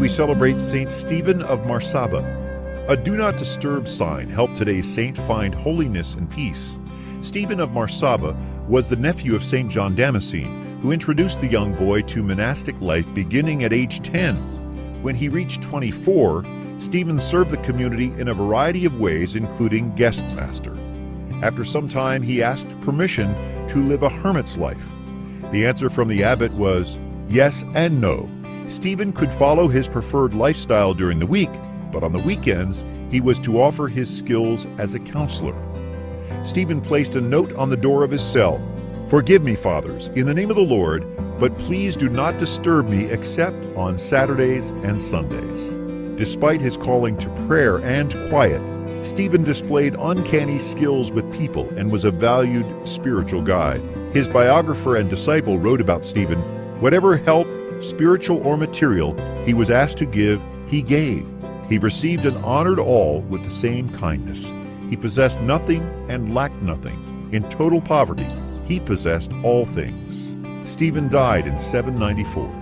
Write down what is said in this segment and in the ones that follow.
we celebrate Saint Stephen of Marsaba. A do not disturb sign helped today's saint find holiness and peace. Stephen of Marsaba was the nephew of Saint John Damascene, who introduced the young boy to monastic life beginning at age 10. When he reached 24, Stephen served the community in a variety of ways, including guest master. After some time, he asked permission to live a hermit's life. The answer from the abbot was yes and no. Stephen could follow his preferred lifestyle during the week, but on the weekends, he was to offer his skills as a counselor. Stephen placed a note on the door of his cell Forgive me, fathers, in the name of the Lord, but please do not disturb me except on Saturdays and Sundays. Despite his calling to prayer and quiet, Stephen displayed uncanny skills with people and was a valued spiritual guide. His biographer and disciple wrote about Stephen whatever help, spiritual or material, he was asked to give, he gave. He received and honored all with the same kindness. He possessed nothing and lacked nothing. In total poverty, he possessed all things. Stephen died in 794.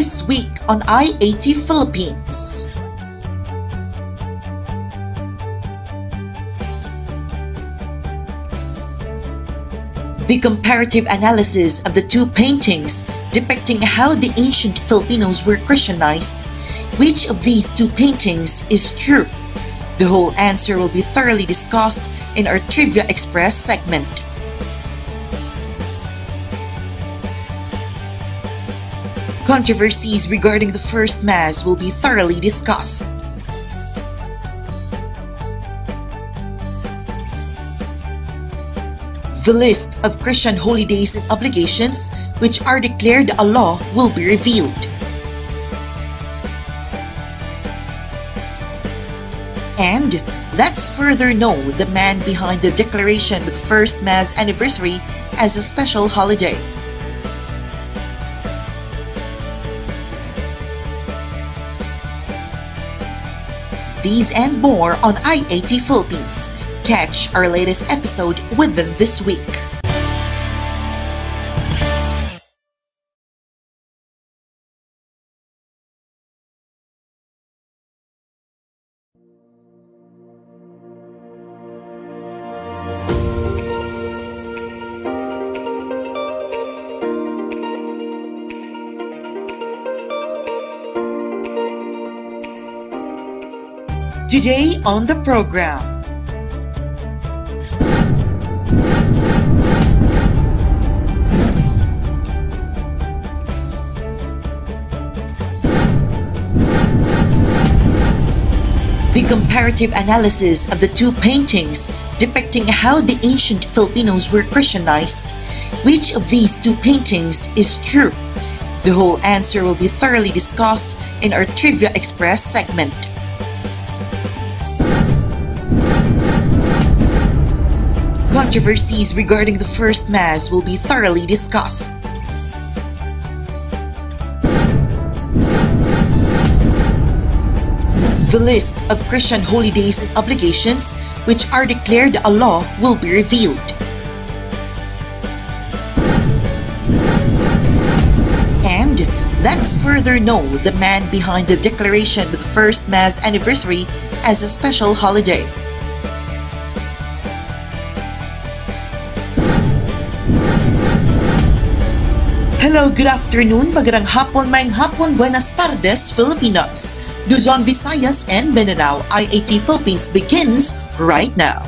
This week on IAT Philippines. The comparative analysis of the two paintings depicting how the ancient Filipinos were Christianized. Which of these two paintings is true? The whole answer will be thoroughly discussed in our Trivia Express segment. Controversies regarding the first Mass will be thoroughly discussed. The list of Christian holidays and obligations which are declared a law will be revealed. And let's further know the man behind the declaration of the First Mass anniversary as a special holiday. These and more on IAT Philippines. Catch our latest episode within this week. Today on the program. The comparative analysis of the two paintings depicting how the ancient Filipinos were Christianized. Which of these two paintings is true? The whole answer will be thoroughly discussed in our Trivia Express segment. Controversies regarding the first Mass will be thoroughly discussed. The list of Christian holidays and obligations which are declared a law will be revealed. And let's further know the man behind the declaration of the First Mass anniversary as a special holiday. Hello, good afternoon, magandang hapon, mayang hapon, buenas tardes, Filipinos. Luzon, Visayas, and Mindanao IAT Philippines begins right now.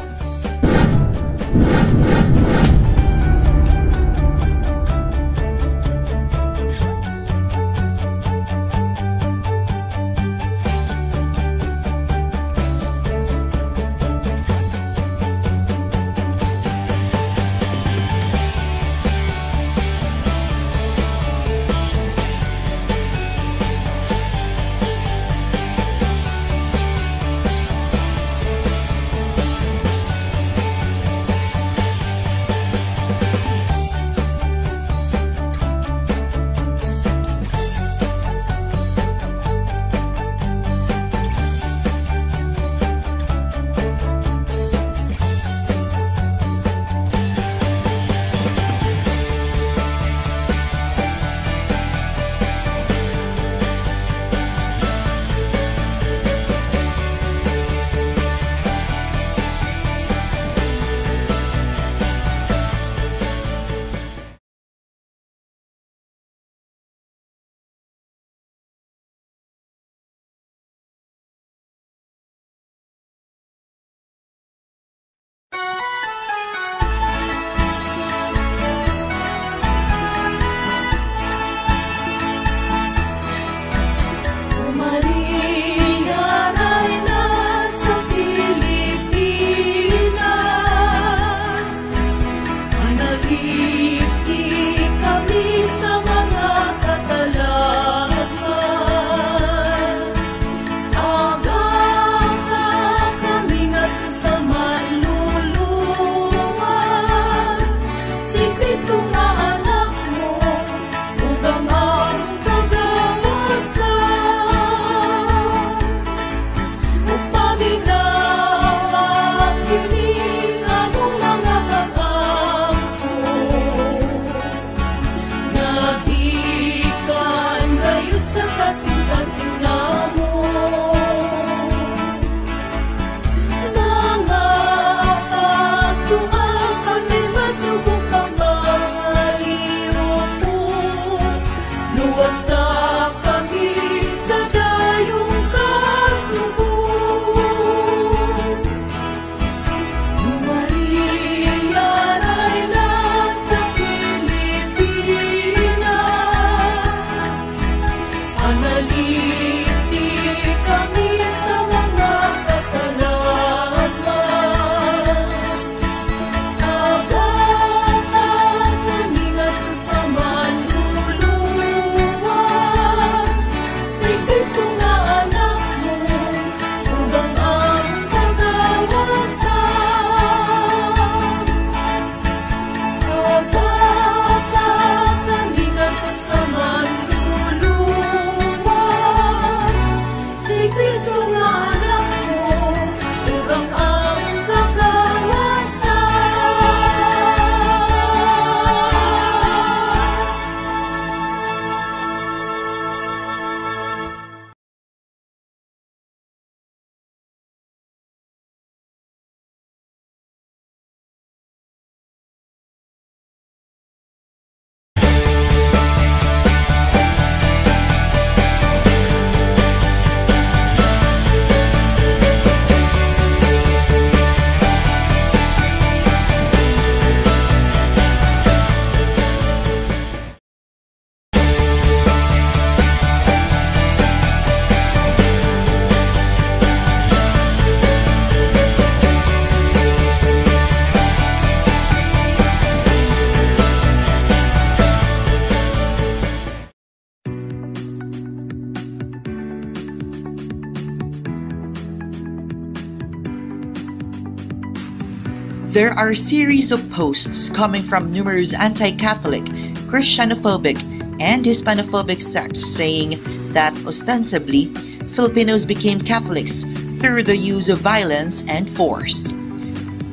There are a series of posts coming from numerous anti-Catholic, Christianophobic, and Hispanophobic sects saying that ostensibly Filipinos became Catholics through the use of violence and force.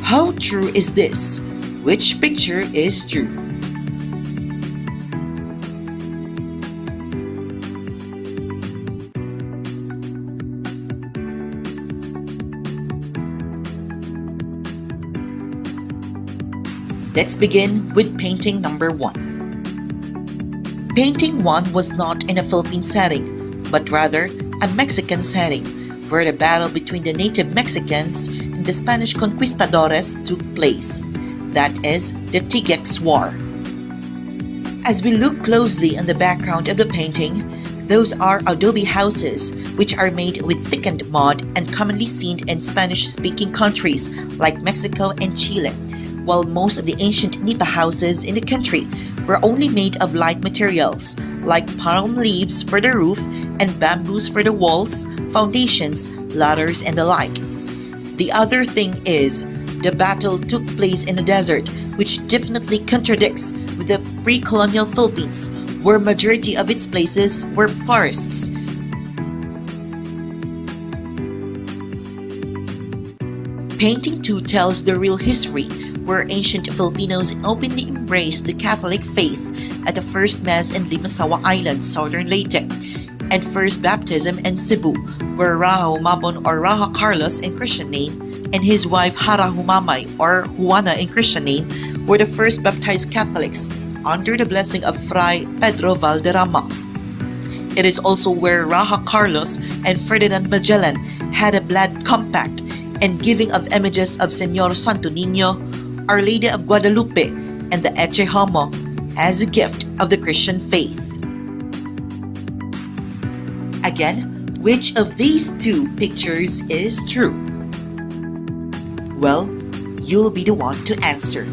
How true is this? Which picture is true? Let's begin with painting number one. Painting one was not in a Philippine setting, but rather a Mexican setting, where the battle between the native Mexicans and the Spanish conquistadores took place. That is, the Tiguex War. As we look closely on the background of the painting, those are adobe houses, which are made with thickened mud and commonly seen in Spanish speaking countries like Mexico and Chile while most of the ancient nipa houses in the country were only made of light materials like palm leaves for the roof and bamboos for the walls, foundations, ladders, and the like. The other thing is, the battle took place in the desert, which definitely contradicts with the pre-colonial Philippines, where majority of its places were forests. Painting 2 tells the real history where ancient Filipinos openly embraced the Catholic faith at the first Mass in Limasawa Island, southern Leyte, and first baptism in Cebu, where Raha Humabon or Raha Carlos in Christian name and his wife Hara Humamay or Juana in Christian name were the first baptized Catholics under the blessing of Fray Pedro Valderrama. It is also where Raha Carlos and Ferdinand Magellan had a blood compact and giving of images of Senor Santo Niño, our Lady of Guadalupe, and the Ecce Homo as a gift of the Christian faith. Again, which of these two pictures is true? Well, you'll be the one to answer.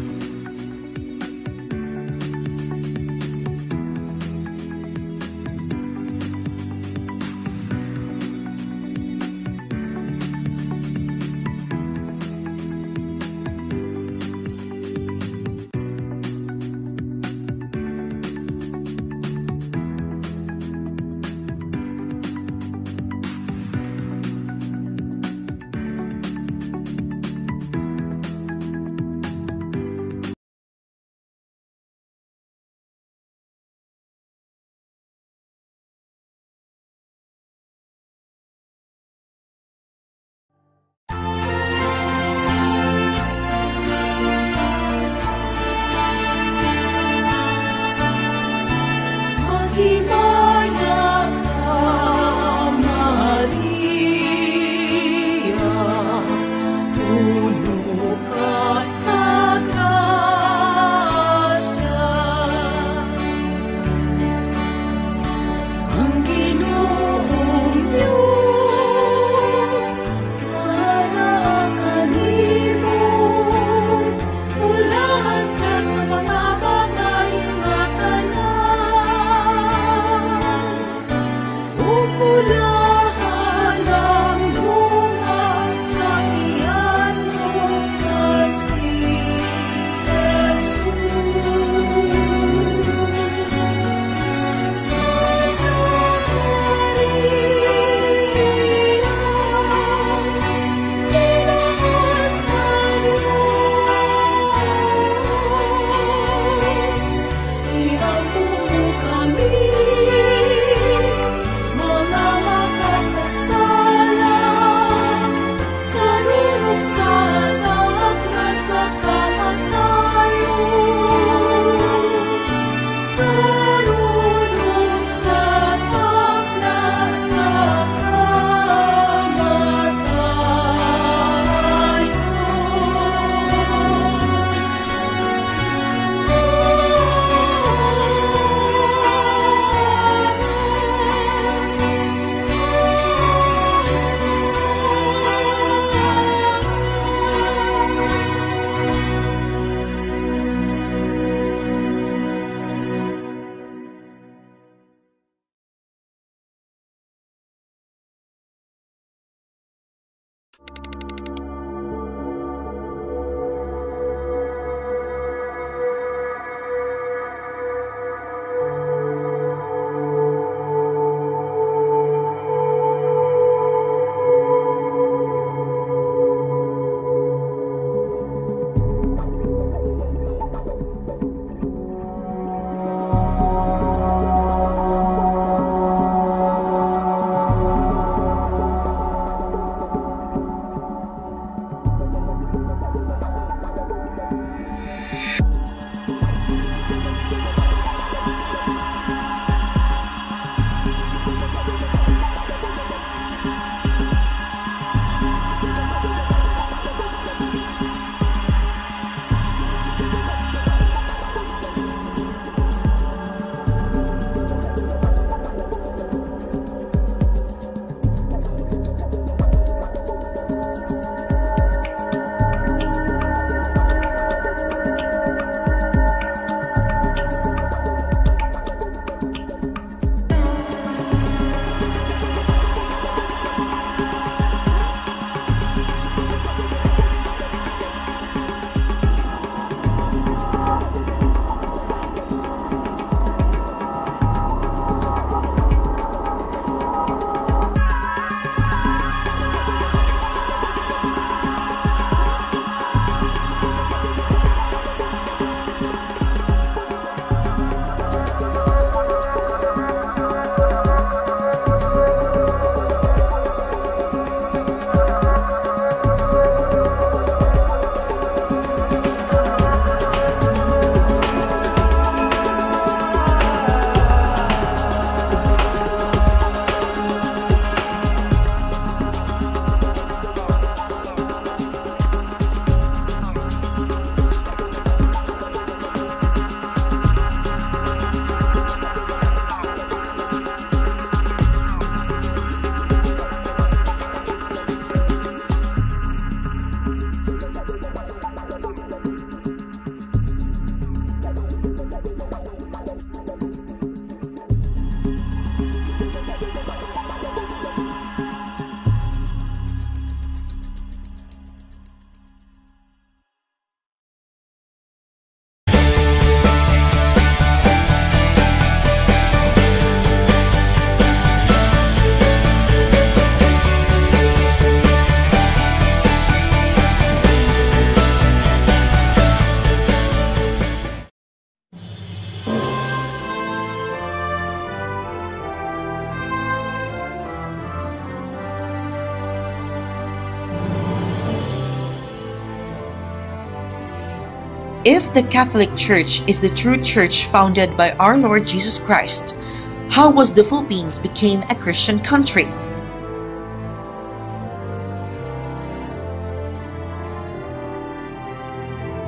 The Catholic Church is the true church founded by our Lord Jesus Christ, how was the Philippines became a Christian country?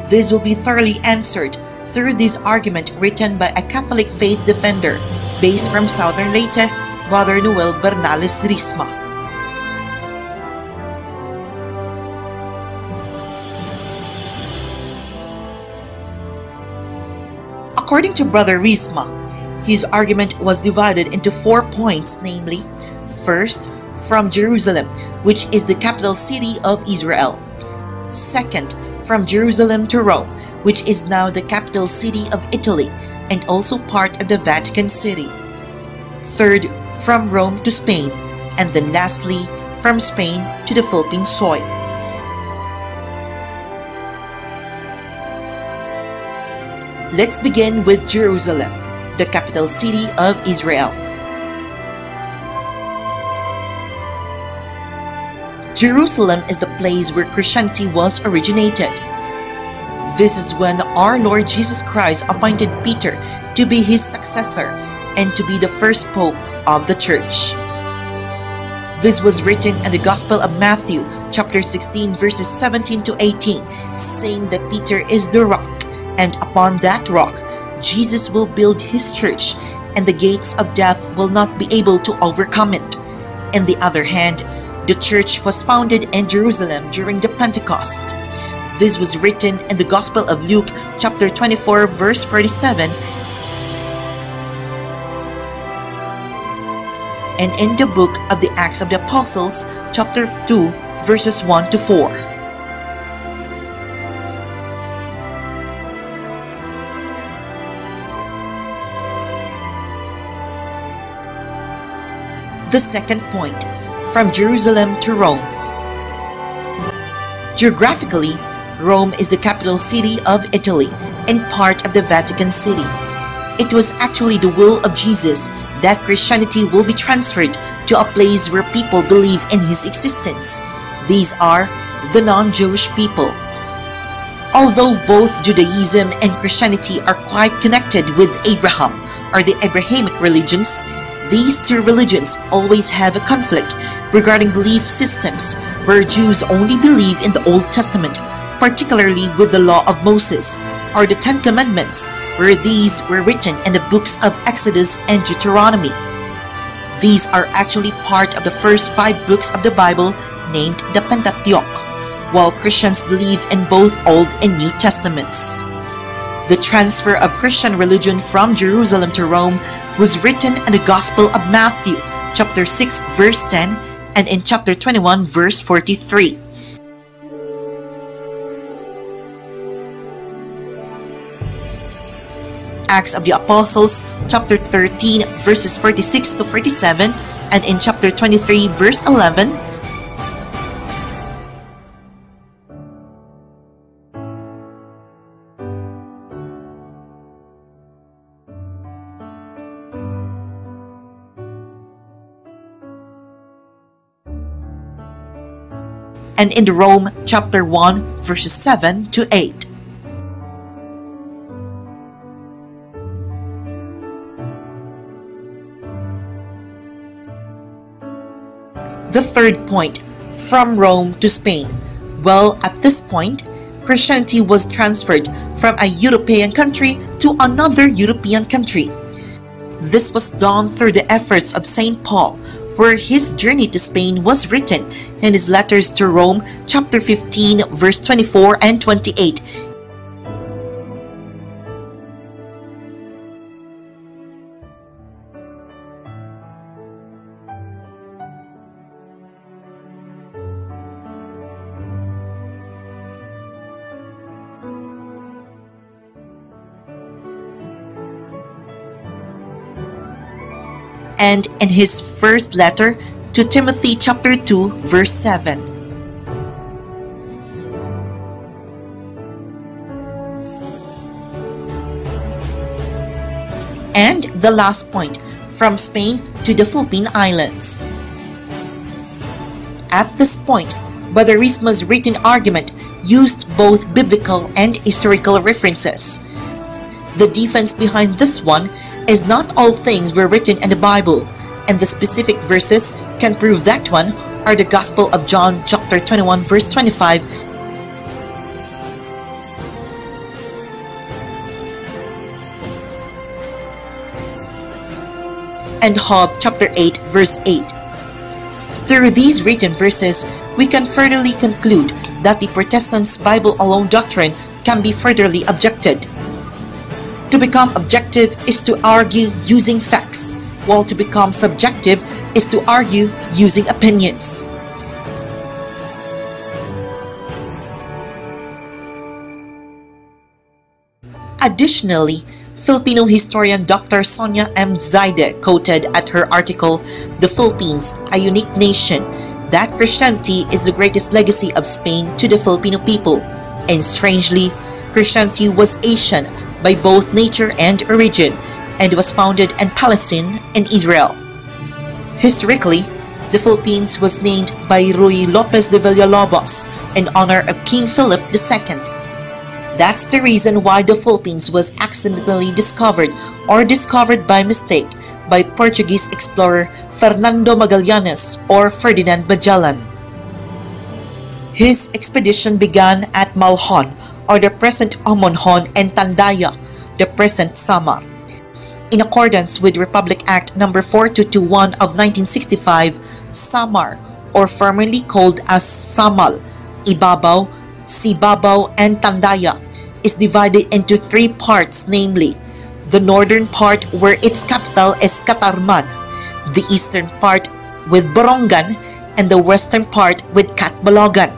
This will be thoroughly answered through this argument written by a Catholic faith defender based from Southern Leyte, Brother Noel Bernales Risma. According to Brother Risma, his argument was divided into four points, namely, first, from Jerusalem, which is the capital city of Israel. Second, from Jerusalem to Rome, which is now the capital city of Italy and also part of the Vatican City. Third, from Rome to Spain, and then lastly, from Spain to the Philippine soil. Let's begin with Jerusalem, the capital city of Israel. Jerusalem is the place where Christianity was originated. This is when our Lord Jesus Christ appointed Peter to be his successor and to be the first pope of the church. This was written in the Gospel of Matthew, chapter 16, verses 17 to 18, saying that Peter is the rock, and upon that rock, Jesus will build his church, and the gates of death will not be able to overcome it. On the other hand, the church was founded in Jerusalem during the Pentecost. This was written in the Gospel of Luke, chapter 24, verse 47, and in the book of the Acts of the Apostles, chapter 2, verses 1 to 4. The second point, from Jerusalem to Rome. Geographically, Rome is the capital city of Italy and part of the Vatican City. It was actually the will of Jesus that Christianity will be transferred to a place where people believe in his existence. These are the non-Jewish people. Although both Judaism and Christianity are quite connected with Abraham or the Abrahamic religions, these two religions always have a conflict regarding belief systems where Jews only believe in the Old Testament, particularly with the Law of Moses, or the Ten Commandments, where these were written in the books of Exodus and Deuteronomy. These are actually part of the first five books of the Bible named the Pentateuch, while Christians believe in both Old and New Testaments. The transfer of Christian religion from Jerusalem to Rome was written in the Gospel of Matthew, chapter 6, verse 10, and in chapter 21, verse 43. Acts of the Apostles, chapter 13, verses 46 to 47, and in chapter 23, verse 11, and in Rome chapter 1 verses 7 to 8. The third point, from Rome to Spain. Well, at this point, Christianity was transferred from a European country to another European country. This was done through the efforts of St. Paul, where his journey to Spain was written in his letters to Rome, chapter 15, verse 24 and 28. And in his first letter to Timothy chapter 2 verse 7. And the last point, from Spain to the Philippine Islands. At this point, Brother Risma's written argument used both biblical and historical references. The defense behind this one is not all things were written in the Bible, and the specific verses can prove that one are the Gospel of John chapter 21 verse 25 and Job chapter 8 verse 8. Through these written verses, we can furtherly conclude that the Protestants' Bible alone doctrine can be furtherly objected. To become objective is to argue using facts, while to become subjective is to argue using opinions. Additionally, Filipino historian Dr. Sonia M. Zaide quoted at her article, The Philippines, a Unique Nation, that Christianity is the greatest legacy of Spain to the Filipino people. And strangely, Christianity was Asian by both nature and origin and was founded in Palestine and Israel. Historically, the Philippines was named by Ruy Lopez de Villalobos in honor of King Philip II. That's the reason why the Philippines was accidentally discovered or discovered by mistake by Portuguese explorer Fernando Magallanes or Ferdinand Magellan. His expedition began at Malhon or the present Homonhon and Tandaya, the present Samar. In accordance with Republic Act No. 4221 of 1965, Samar, or formerly called as Samal, Ibabaw, Sibabaw, and Tandaya, is divided into three parts namely, the northern part where its capital is Catarman, the eastern part with Borongan, and the western part with Catbalogan.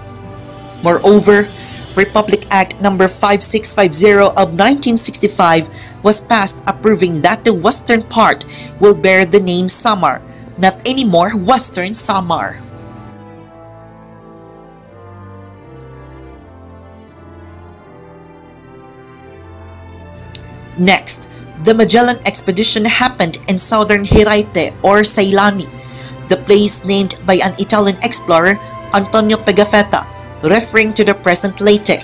Moreover, Republic Act No. 5650 of 1965 was passed approving that the western part will bear the name Samar, not anymore Western Samar. Next, the Magellan expedition happened in southern Hiraite or Ceylani, the place named by an Italian explorer, Antonio Pigafetta, referring to the present Leyte.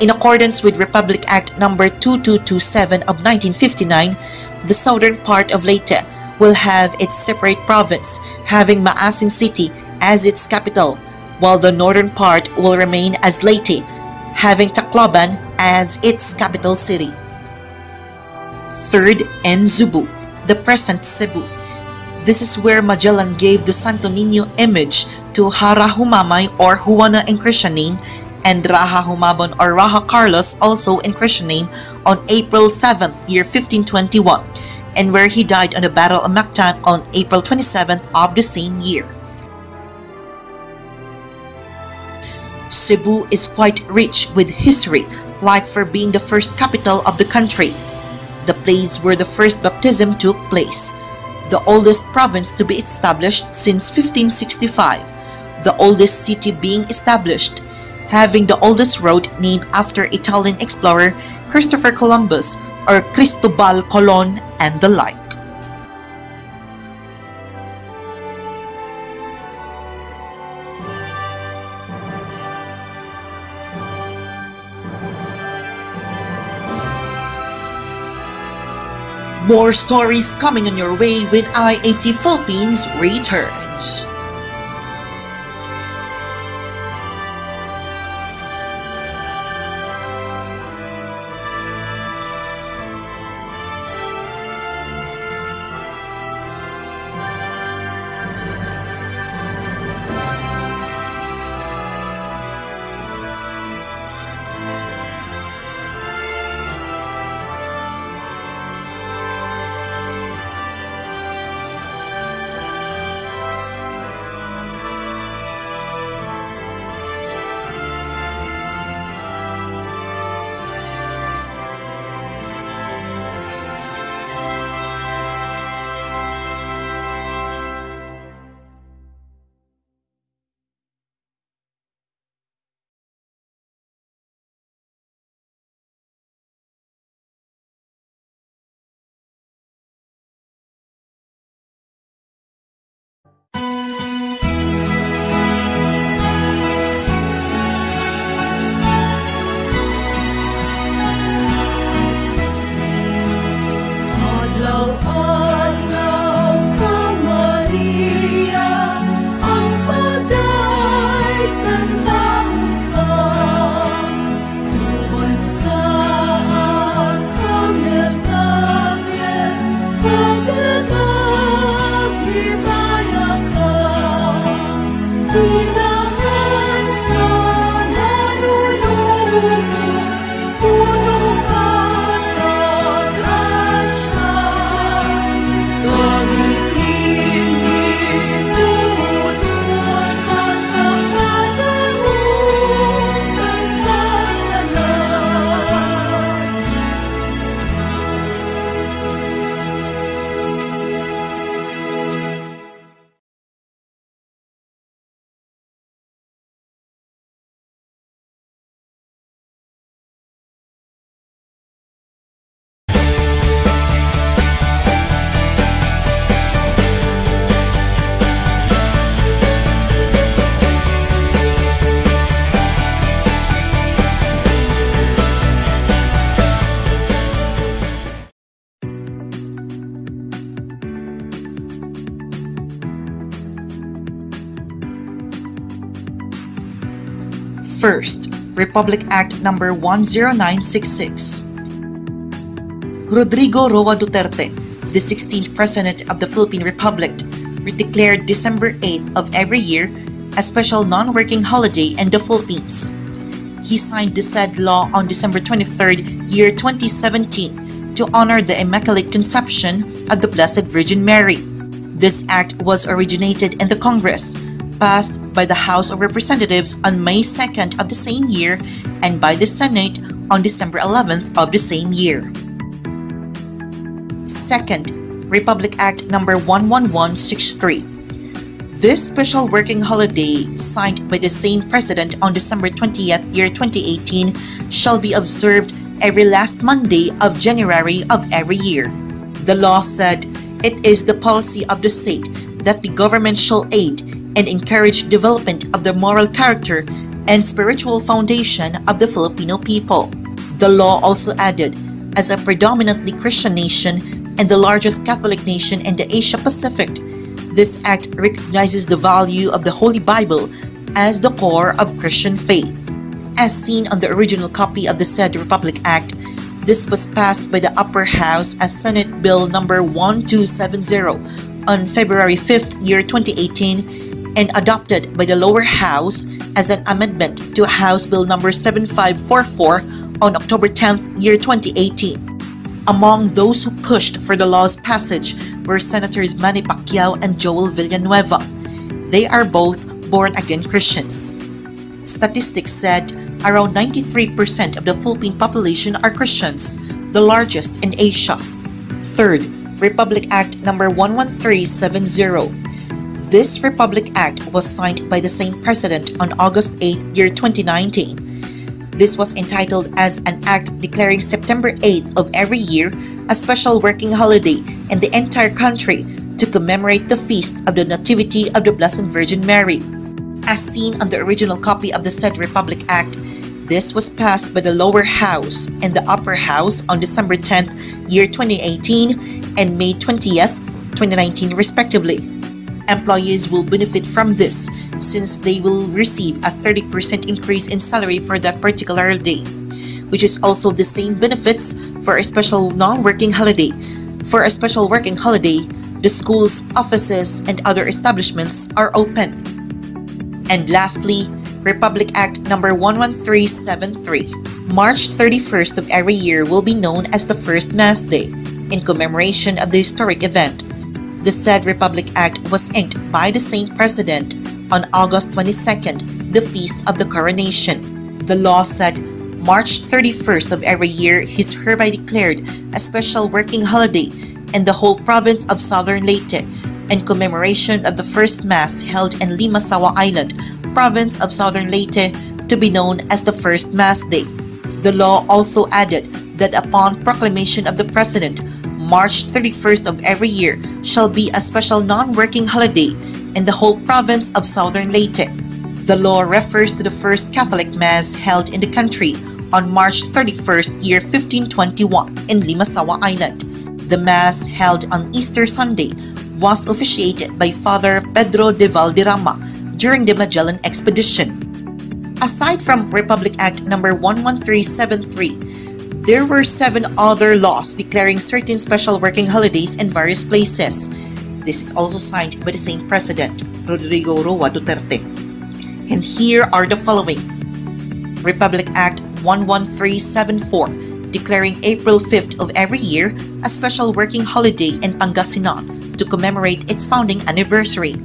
In accordance with Republic Act No. 2227 of 1959, the southern part of Leyte will have its separate province, having Maasin City as its capital, while the northern part will remain as Leyte, having Tacloban as its capital city. Third, and Zubu, the present Cebu. This is where Magellan gave the Santo Niño image to Hara Humamay or Juana in Christian name and Raha Humabon or Raha Carlos also in Christian name on April 7th, year 1521 and where he died on the Battle of Mactan on April 27th of the same year. Cebu is quite rich with history, like for being the first capital of the country, the place where the first baptism took place, the oldest province to be established since 1565, the oldest city being established, having the oldest road named after Italian explorer Christopher Columbus or Cristobal Colon and the like. More stories coming on your way when IAT Philippines returns. First, Republic Act number 10966. Rodrigo Roa Duterte, the 16th President of the Philippine Republic, declared December 8th of every year a special non-working holiday in the Philippines. He signed the said law on December 23rd, year 2017 to honor the Immaculate Conception of the Blessed Virgin Mary. This act was originated in the Congress, passed by the House of Representatives on May 2nd of the same year and by the Senate on December 11th of the same year. Second, Republic Act number 11163. This special working holiday, signed by the same president on December 20th, year 2018, shall be observed every last Monday of January of every year. The law said it is the policy of the state that the government shall aid and encourage development of the moral character and spiritual foundation of the Filipino people. The law also added, as a predominantly Christian nation and the largest Catholic nation in the Asia Pacific, this act recognizes the value of the Holy Bible as the core of Christian faith. As seen on the original copy of the said Republic Act, this was passed by the Upper House as Senate Bill number 1270 on February 5th, year 2018 and adopted by the lower house as an amendment to House Bill number 7544 on October 10th, year 2018. Among those who pushed for the law's passage were Senators Manny Pacquiao and Joel Villanueva. They are both born-again Christians. Statistics said around 93% of the Philippine population are Christians, the largest in Asia. Third, Republic Act number 11370. This Republic Act was signed by the same president on August 8, year 2019. This was entitled as an act declaring September 8th of every year a special working holiday in the entire country to commemorate the feast of the Nativity of the Blessed Virgin Mary. As seen on the original copy of the said Republic Act, this was passed by the lower house and the upper house on December 10th, year 2018 and May 20th, 2019 respectively. Employees will benefit from this since they will receive a 30% increase in salary for that particular day, which is also the same benefits for a special non-working holiday. For a special working holiday, the schools, offices, and other establishments are open. And lastly, Republic Act number 11373. March 31st of every year will be known as the First Mass Day in commemoration of the historic event. The said Republic Act was inked by the same president on August 22nd, the feast of the coronation. The law said March 31st of every year is hereby declared a special working holiday in the whole province of Southern Leyte in commemoration of the first mass held in Limasawa Island, province of Southern Leyte, to be known as the First Mass Day. The law also added that upon proclamation of the President, March 31st of every year shall be a special non-working holiday in the whole province of Southern Leyte. The law refers to the first Catholic Mass held in the country on March 31st, year 1521 in Limasawa Island. The Mass held on Easter Sunday was officiated by Father Pedro de Valderrama during the Magellan Expedition. Aside from Republic Act number 11373, there were seven other laws declaring certain special working holidays in various places. This is also signed by the same president, Rodrigo Roa Duterte. And here are the following. Republic Act 11374, declaring April 5th of every year a special working holiday in Pangasinan to commemorate its founding anniversary.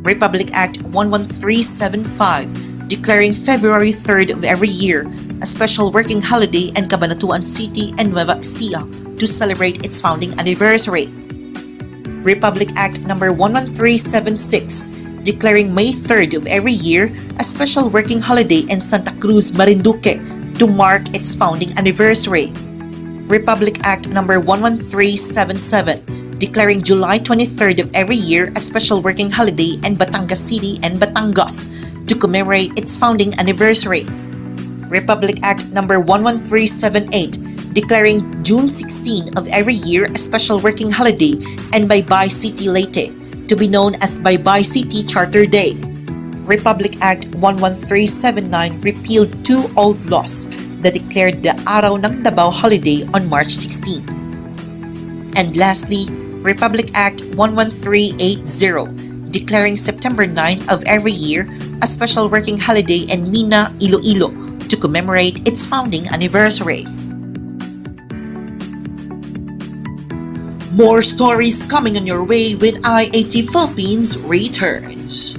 Republic Act 11375, declaring February 3rd of every year a special working holiday in Cabanatuan City and Nueva Ecija to celebrate its founding anniversary. Republic Act number 11376, declaring May 3rd of every year a special working holiday in Santa Cruz, Marinduque to mark its founding anniversary. Republic Act number 11377, declaring July 23rd of every year a special working holiday in Batangas City and Batangas to commemorate its founding anniversary. Republic Act number 11378, declaring June 16 of every year a special working holiday in Baybay City Leyte to be known as Baybay City Charter Day. Republic Act 11379 repealed two old laws that declared the Araw ng Davao holiday on March 16. And lastly, Republic Act 11380 declaring September 9 of every year a special working holiday in Mina, Iloilo to commemorate its founding anniversary. More stories coming on your way when IAT Philippines returns.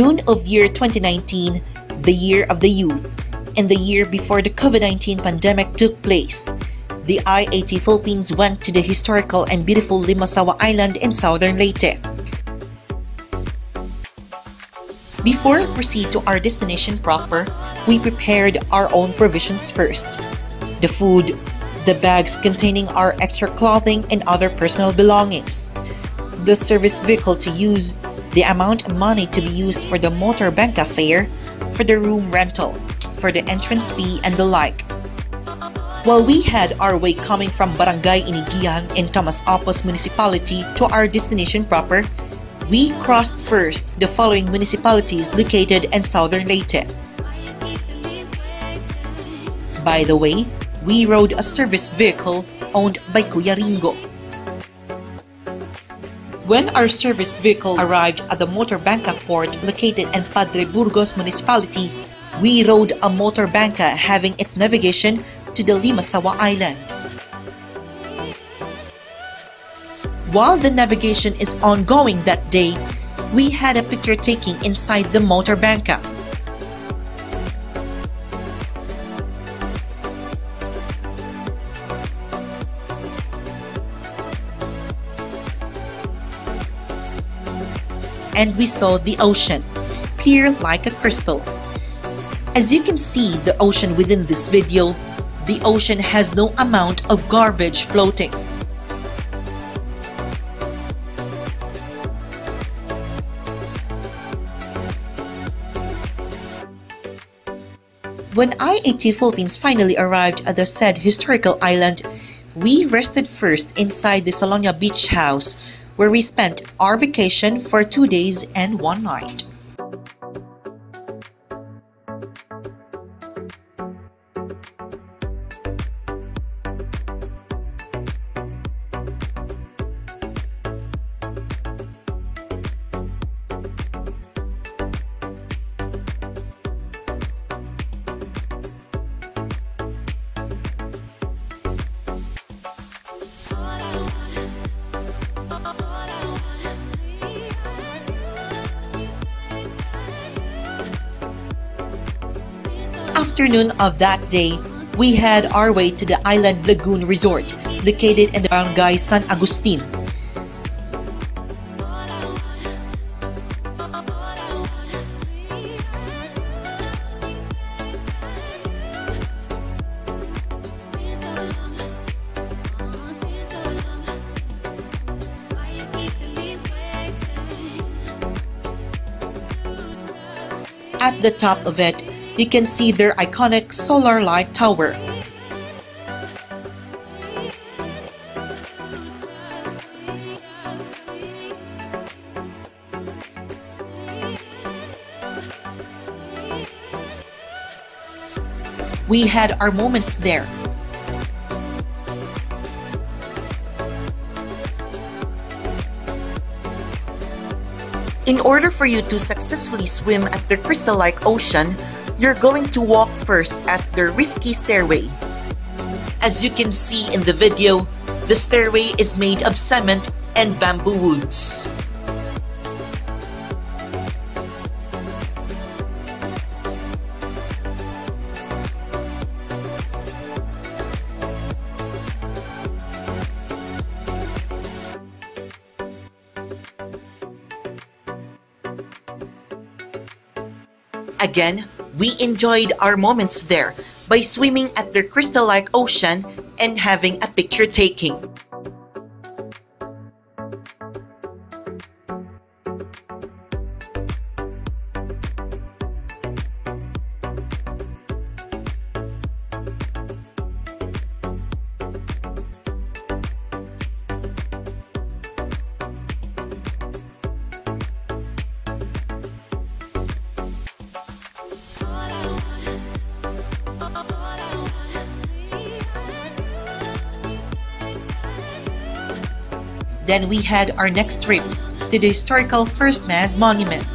June of year 2019, the year of the youth, and the year before the COVID 19 pandemic took place. The IAT Philippines went to the historical and beautiful Limasawa Island in southern Leyte. Before we proceed to our destination proper, we prepared our own provisions first. The food, the bags containing our extra clothing and other personal belongings, the service vehicle to use, the amount of money to be used for the motor banca fare, for the room rental, for the entrance fee and the like. While we had our way coming from Barangay Inigian in Tomas Oppus Municipality to our destination proper, we crossed first the following municipalities located in southern Leyte. By the way, we rode a service vehicle owned by Kuya Ringo. When our service vehicle arrived at the Motorbanca port located in Padre Burgos Municipality, we rode a motorbanca having its navigation to the Limasawa Island. While the navigation is ongoing that day, we had a picture taking inside the motorbanca. And we saw the ocean, clear like a crystal. As you can see the ocean within this video, the ocean has no amount of garbage floating. When IAT Philippines finally arrived at the said historical island, we rested first inside the Salonia Beach House, where we spent our vacation for two days and one night. Afternoon of that day, we had our way to the Island Lagoon Resort, located in the barangay San Agustin. At the top of it, you can see their iconic solar light tower. We had our moments there. In order for you to successfully swim at the crystal-like ocean, you're going to walk first at the risky stairway. As you can see in the video, the stairway is made of cement and bamboo woods. Again, we enjoyed our moments there by swimming at the crystal-like ocean and having a picture taking. Then we had our next trip to the historical First Mass Monument.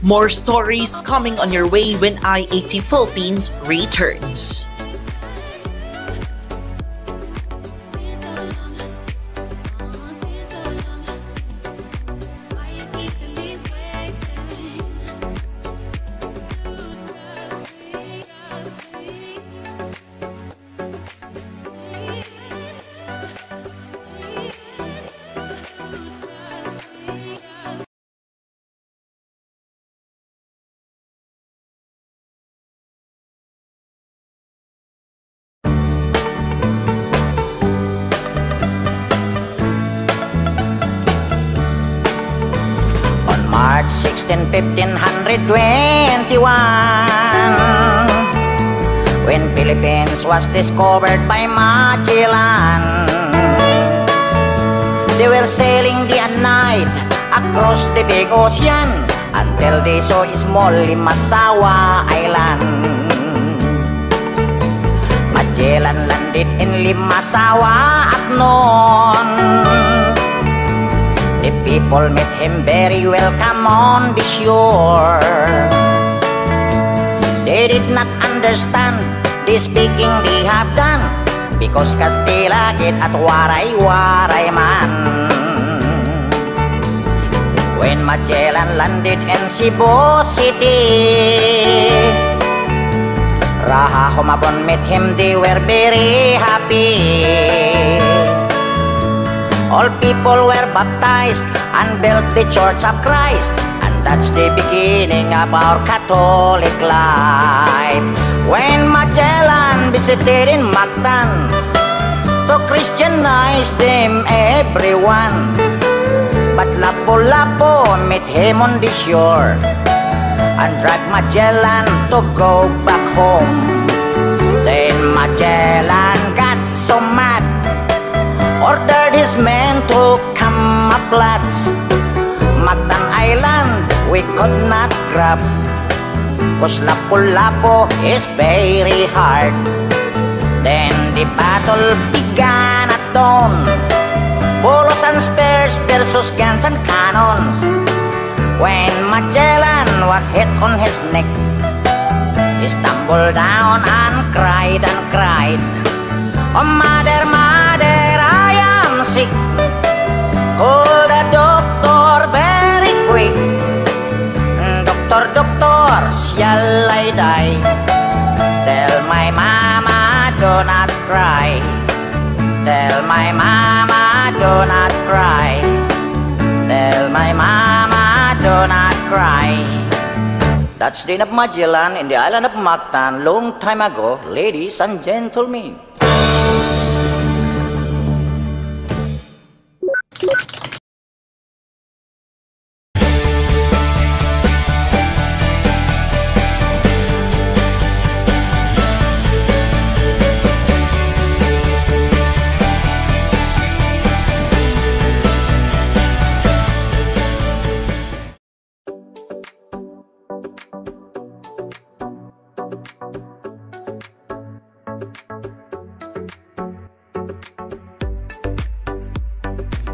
More stories coming on your way when IAT Philippines returns. Discovered by Magellan. They were sailing and night across the big ocean until they saw a small Limasawa Island. Magellan landed in Limasawa at noon. The people met him very welcome on the shore. They did not understand the speaking they have done because Castilla get at waray-waray man. When Magellan landed in Cebu City, Raha Humabon met him, they were very happy. All people were baptized and built the Church of Christ. That's the beginning of our Catholic life. When Magellan visited in Mactan to Christianize them everyone. But Lapu-Lapu met him on the shore and dragged Magellan to go back home. Then Magellan got so mad ordered his men to come up lads. Island we could not grab Cause Lapu-Lapu is very hard. Then the battle began at dawn. Bolos and spears versus guns and cannons. When Magellan was hit on his neck He stumbled down and cried and cried. Oh mother, mother, I am sick. Call the doctor Doctor, doctor, shall I die? Tell my mama do not cry Tell my mama do not cry Tell my mama do not cry That's the of Magellan in the island of Mactan long time ago, ladies and gentlemen.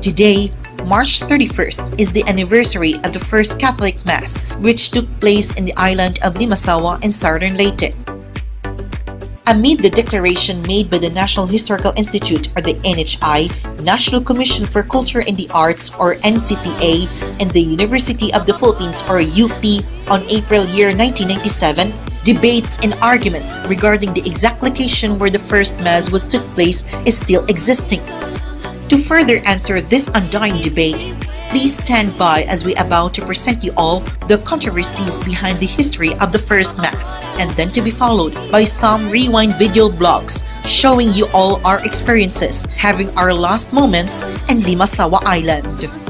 Today, March 31st, is the anniversary of the first Catholic Mass, which took place in the island of Limasawa in southern Leyte. Amid the declaration made by the National Historical Institute or the NHI, National Commission for Culture and the Arts or NCCA, and the University of the Philippines or UP on April year 1997, debates and arguments regarding the exact location where the first Mass was took place is still existing. To further answer this undying debate, please stand by as we about to present you all the controversies behind the history of the first mass and then to be followed by some rewind video blogs showing you all our experiences having our last moments in Limasawa Island.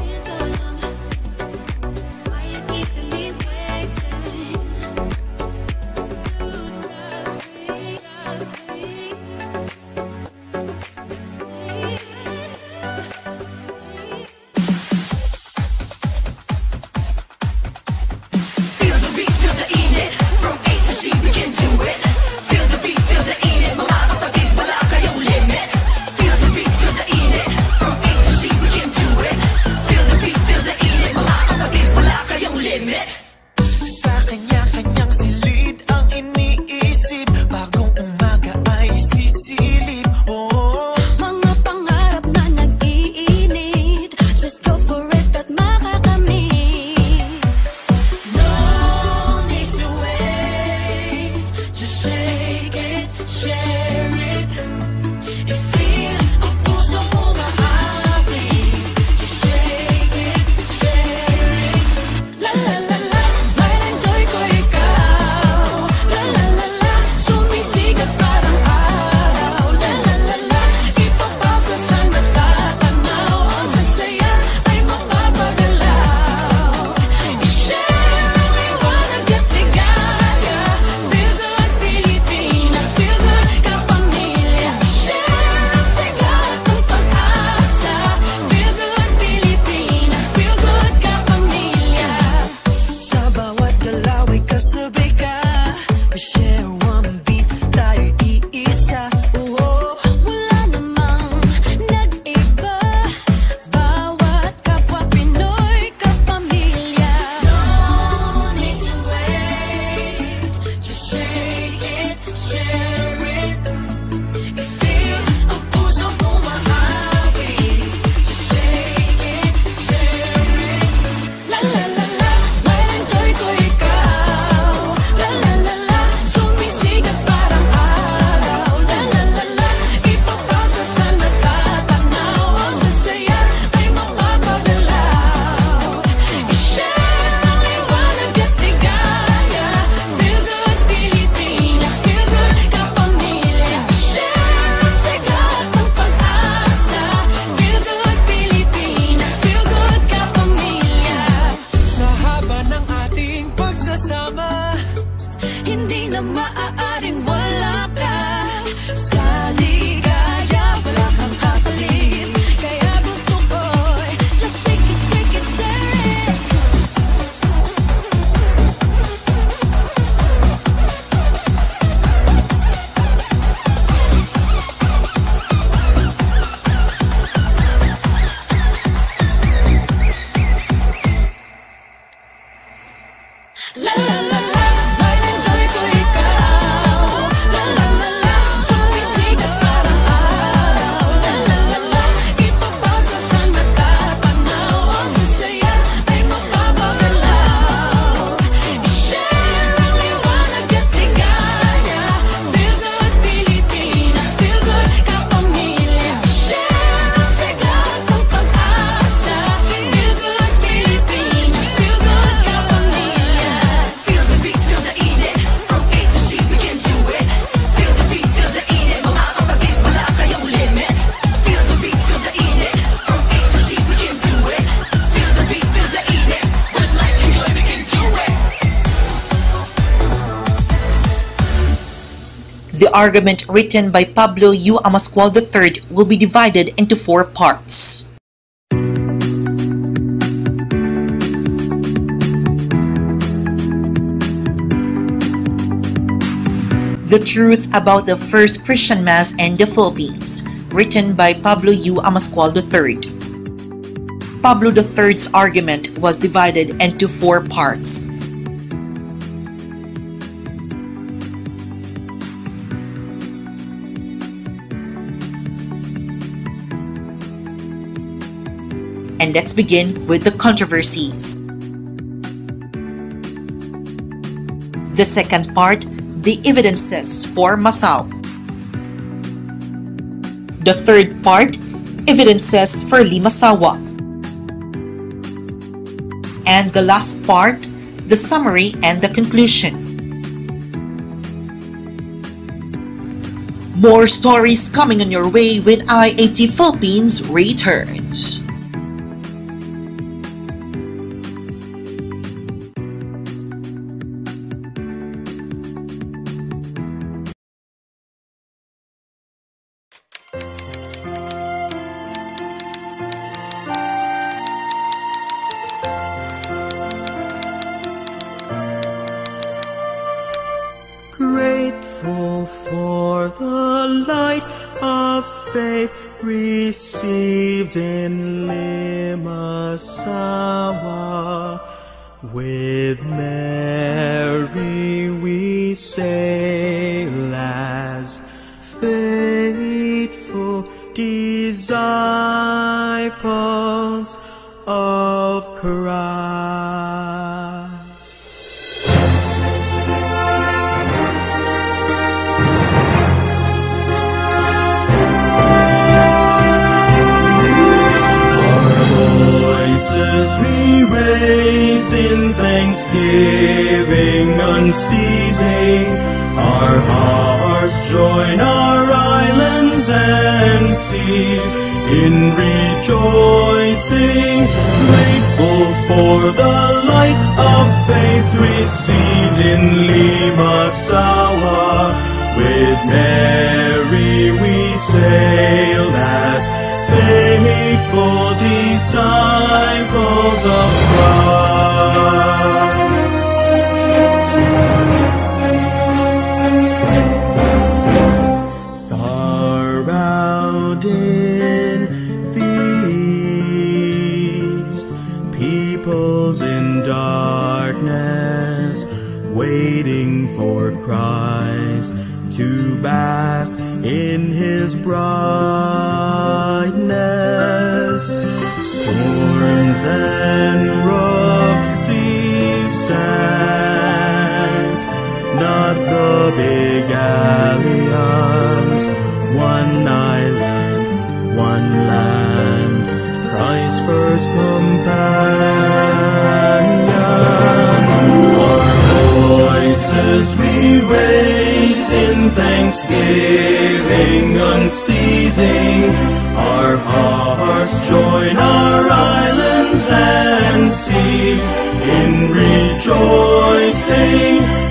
Argument written by Pablo U. Amascual III will be divided into four parts. The Truth About the First Christian Mass in the Philippines, written by Pablo U. Amascual III. Pablo III's argument was divided into four parts. Let's begin with the controversies. The second part, the evidences for Masao. The third part, evidences for Limasawa. And the last part, the summary and the conclusion. More stories coming on your way when IAT Philippines returns. Mary we sail as faithful in thanksgiving unceasing. Our hearts join our islands and seas in rejoicing,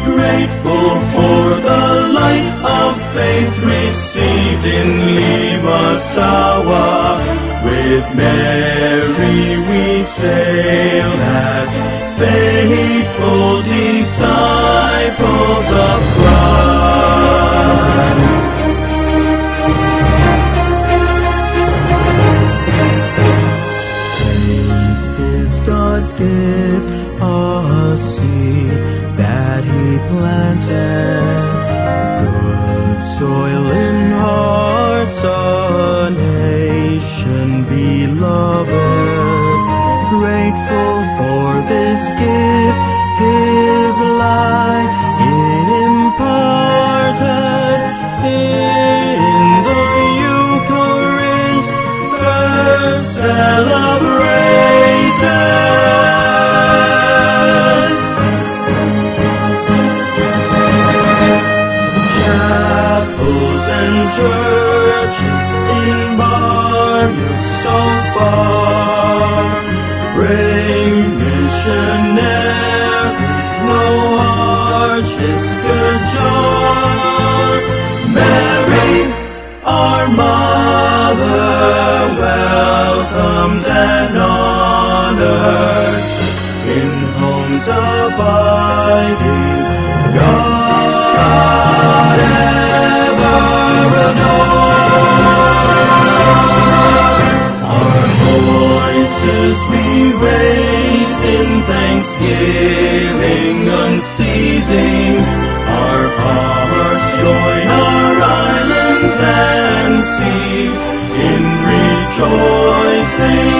grateful for the light of faith received in Limasawa. A nation beloved. Grateful for this gift, His light imparted in the Eucharist first celebrated. thanksgiving unceasing. Our harvest join our islands and seas in rejoicing.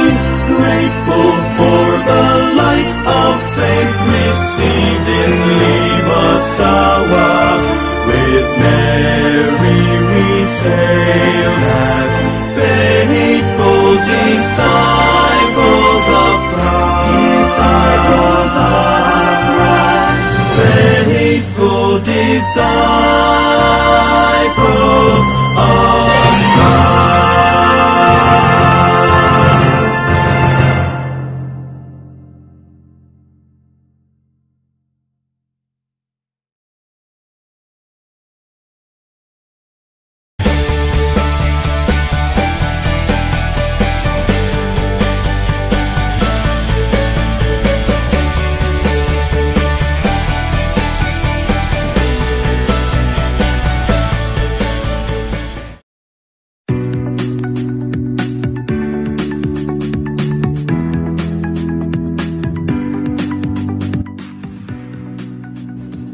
In Limasawa. With Mary we sail as faithful disciples of Christ. Disciples of Christ. Disciples of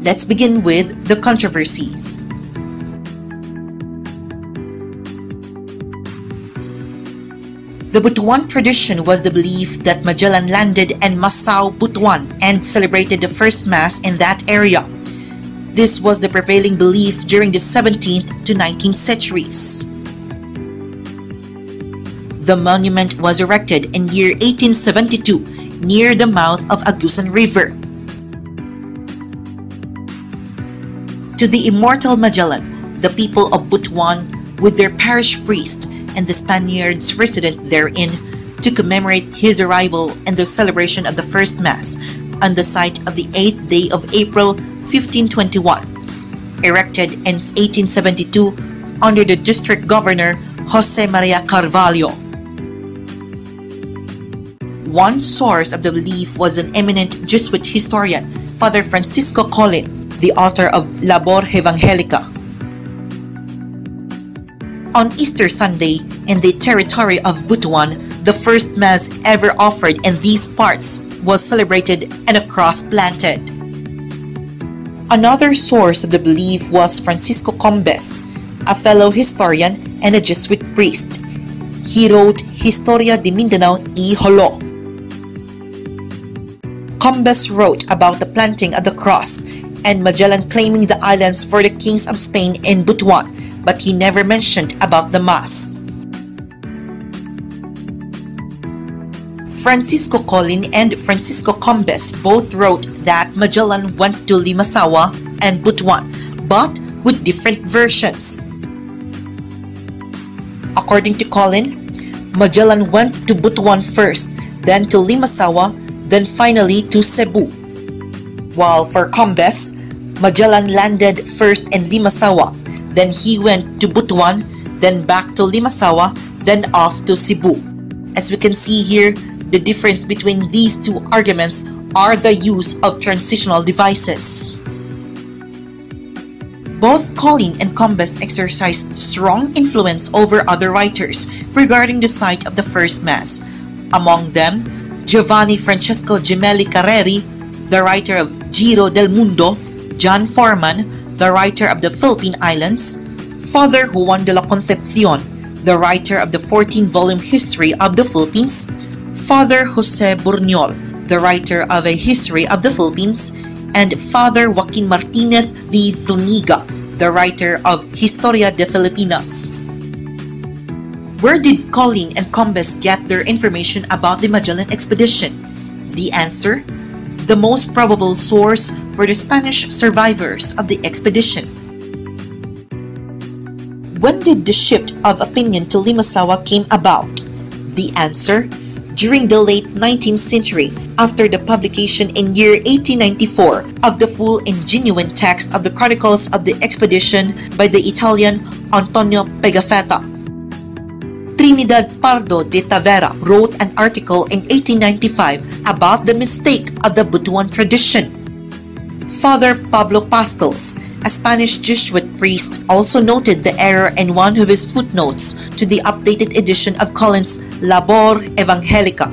Let's begin with the controversies. The Butuan tradition was the belief that Magellan landed in Masao, Butuan and celebrated the first Mass in that area. This was the prevailing belief during the 17th to 19th centuries. The monument was erected in year 1872 near the mouth of Agusan River. To the immortal Magellan, the people of Butuan, with their parish priest and the Spaniards resident therein, to commemorate his arrival and the celebration of the first Mass on the site of the 8th day of April 1521, erected in 1872 under the district governor Jose Maria Carvalho. One source of the belief was an eminent Jesuit historian, Father Francisco Colin, the author of Labor Evangelica. On Easter Sunday, in the territory of Butuan, the first Mass ever offered in these parts was celebrated and a cross planted. Another source of the belief was Francisco Combes, a fellow historian and a Jesuit priest. He wrote Historia de Mindanao y Jolo. Combes wrote about the planting of the cross and Magellan claiming the islands for the kings of Spain in Butuan, but he never mentioned about the Mass. Francisco Colin and Francisco Combes both wrote that Magellan went to Limasawa and Butuan, but with different versions. According to Colin, Magellan went to Butuan first, then to Limasawa, then finally to Cebu. While for Combes, Magellan landed first in Limasawa, then he went to Butuan, then back to Limasawa, then off to Cebu. As we can see here, the difference between these two arguments are the use of transitional devices. Both Colin and Combes exercised strong influence over other writers regarding the site of the first Mass. Among them, Giovanni Francesco Gemelli Carreri, the writer of Giro del Mundo, John Foreman, the writer of the Philippine Islands, Father Juan de la Concepcion, the writer of the 14-volume History of the Philippines, Father Jose Burniol, the writer of a History of the Philippines, and Father Joaquin Martinez de Zuniga, the writer of Historia de Filipinas. Where did Colin and Combes get their information about the Magellan expedition? The answer? The most probable source were the Spanish survivors of the expedition. When did the shift of opinion to Limasawa came about? The answer? During the late 19th century, after the publication in year 1894 of the full and genuine text of the Chronicles of the Expedition by the Italian Antonio Pigafetta. Trinidad Pardo de Tavera wrote an article in 1895 about the mistake of the Butuan tradition. Father Pablo Pastels, a Spanish Jesuit priest, also noted the error in one of his footnotes to the updated edition of Colin's Labor Evangelica.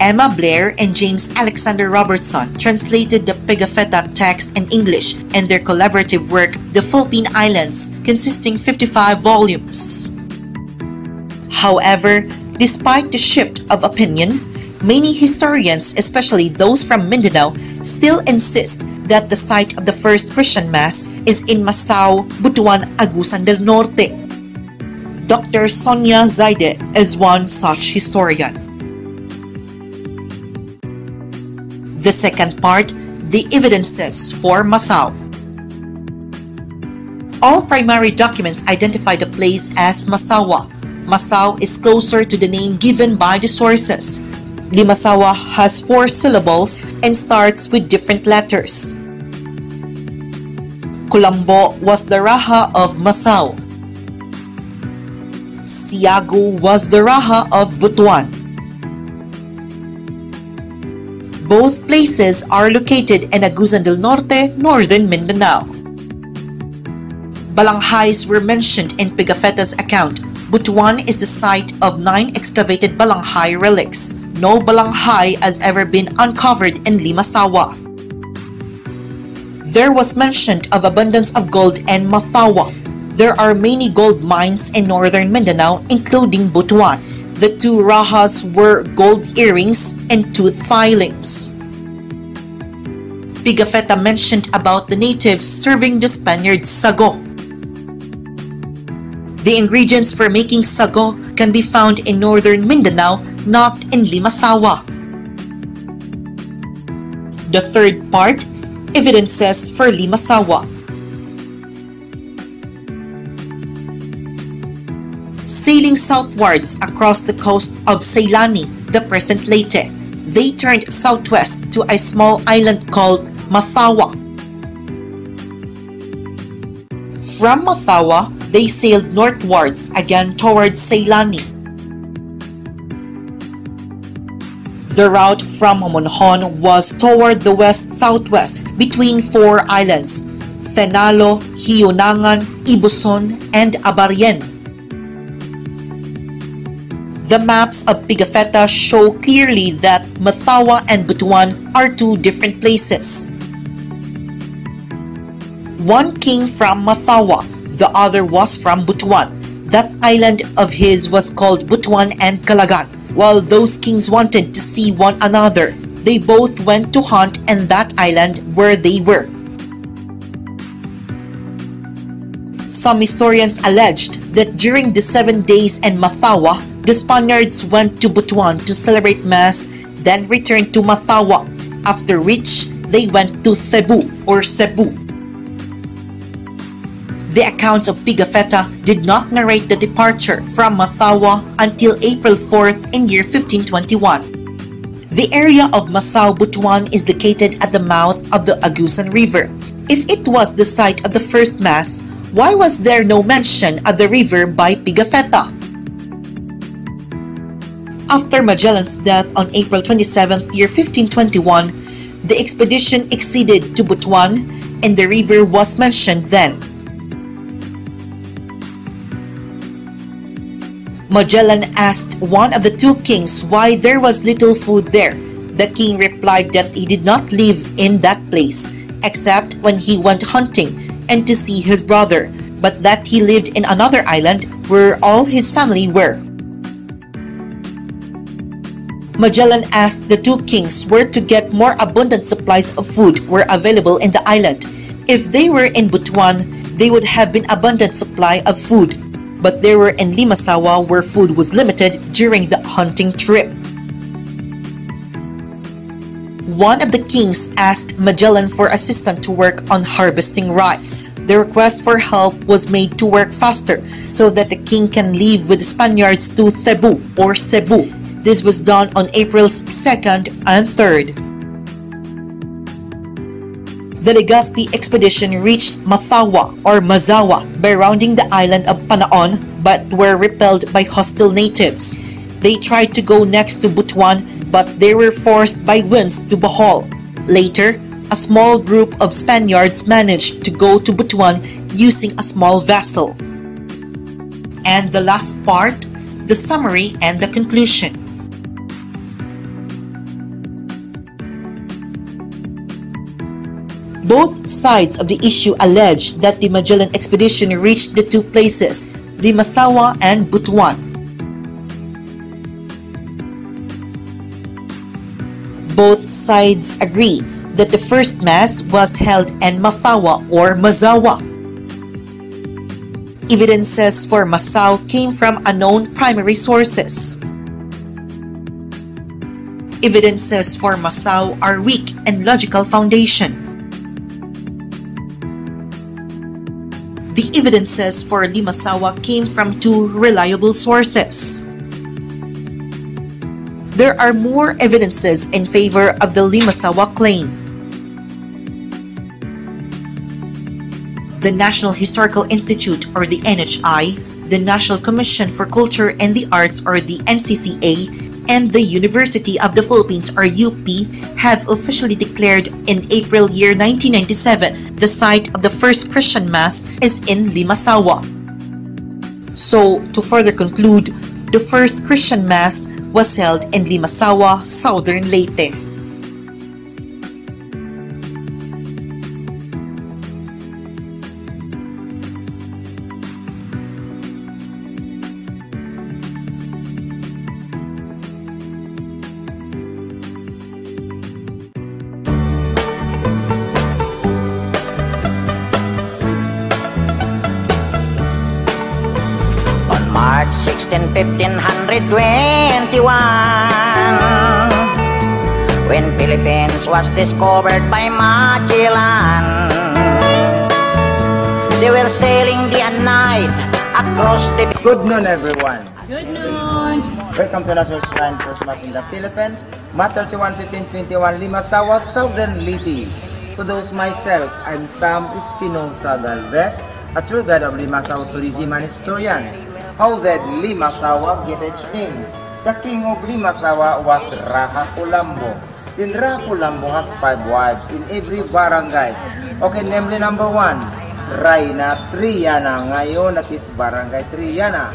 Emma Blair and James Alexander Robertson translated the Pigafetta text in English in their collaborative work The Philippine Islands, consisting 55 volumes. However, despite the shift of opinion, many historians, especially those from Mindanao, still insist that the site of the first Christian Mass is in Masao, Butuan, Agusan del Norte. Dr. Sonia Zaide is one such historian. The second part, the evidences for Masao. All primary documents identify the place as Masawa. Masao is closer to the name given by the sources. Limasawa has four syllables and starts with different letters. Kulambo was the Raha of Masao. Siago was the Raha of Butuan. Both places are located in Agusan del Norte, northern Mindanao. Balanghais were mentioned in Pigafetta's account. Butuan is the site of nine excavated Balanghay relics. No Balanghay has ever been uncovered in Limasawa. There was mention of abundance of gold in Mafawa. There are many gold mines in northern Mindanao, including Butuan. The two rahas were gold earrings and tooth filings. Pigafetta mentioned about the natives serving the Spaniards sago. The ingredients for making sago can be found in northern Mindanao, not in Limasawa. The third part, evidences for Limasawa. Sailing southwards across the coast of Ceylani, the present Leyte, they turned southwest to a small island called Mathawa. From Mathawa, they sailed northwards again towards Ceylani. The route from Homonhon was toward the west-southwest between four islands, Thenalo, Hiunangan, Ibuson, and Abarien. The maps of Pigafetta show clearly that Mathawa and Butuan are two different places. One king from Mathawa, the other was from Butuan. That island of his was called Butuan and Calagan. While those kings wanted to see one another, they both went to hunt in that island where they were. Some historians alleged that during the seven days in Mathawa, the Spaniards went to Butuan to celebrate Mass, then returned to Mathawa, after which they went to Cebu or Cebu. The accounts of Pigafetta did not narrate the departure from Mathawa until April 4th in year 1521. The area of Masao Butuan is located at the mouth of the Agusan River. If it was the site of the first Mass, why was there no mention of the river by Pigafetta? After Magellan's death on April 27th, year 1521, the expedition exceeded to Butuan and the river was mentioned then. Magellan asked one of the two kings why there was little food there. The king replied that he did not live in that place, except when he went hunting and to see his brother, but that he lived in another island where all his family were. Magellan asked the two kings where to get more abundant supplies of food were available in the island. If they were in Butuan, they would have been abundant supply of food, but they were in Limasawa where food was limited during the hunting trip. One of the kings asked Magellan for assistance to work on harvesting rice. The request for help was made to work faster so that the king can leave with the Spaniards to Cebu or Cebu. This was done on April's 2nd and 3rd. The Legazpi expedition reached Mathawa or Mazawa by rounding the island of Panaon but were repelled by hostile natives. They tried to go next to Butuan but they were forced by winds to Bohol. Later, a small group of Spaniards managed to go to Butuan using a small vessel. And the last part, the summary and the conclusion. Both sides of the issue allege that the Magellan expedition reached the two places, Limasawa and Butuan. Both sides agree that the first mass was held in Mafawa or Mazawa. Evidences for Masao came from unknown primary sources. Evidences for Masao are weak and logical foundation. The evidences for Limasawa came from two reliable sources. There are more evidences in favor of the Limasawa claim. The National Historical Institute or the NHI, the National Commission for Culture and the Arts or the NCCA, and the University of the Philippines or UP have officially declared in April year 1997 the site of the first Christian Mass is in Limasawa. So, to further conclude, the first Christian Mass was held in Limasawa, Southern Leyte. Was discovered by Magellan They were sailing day and night across the Good noon, everyone. Good noon. Welcome to Lazarus Shrine Christmas in the Philippines. March 31, 1521, Limasawa, Southern Leyte. To those myself, I'm Sam Espinosa Galvez, a tour guide of Limasawa tourism and historian. How did Limasawa get its name? The king of Limasawa was Raha Kulambo. Then Raha Kulambo has five wives in every barangay. Okay, namely number one, Raina Triana. Ngayon, that is Barangay Triana.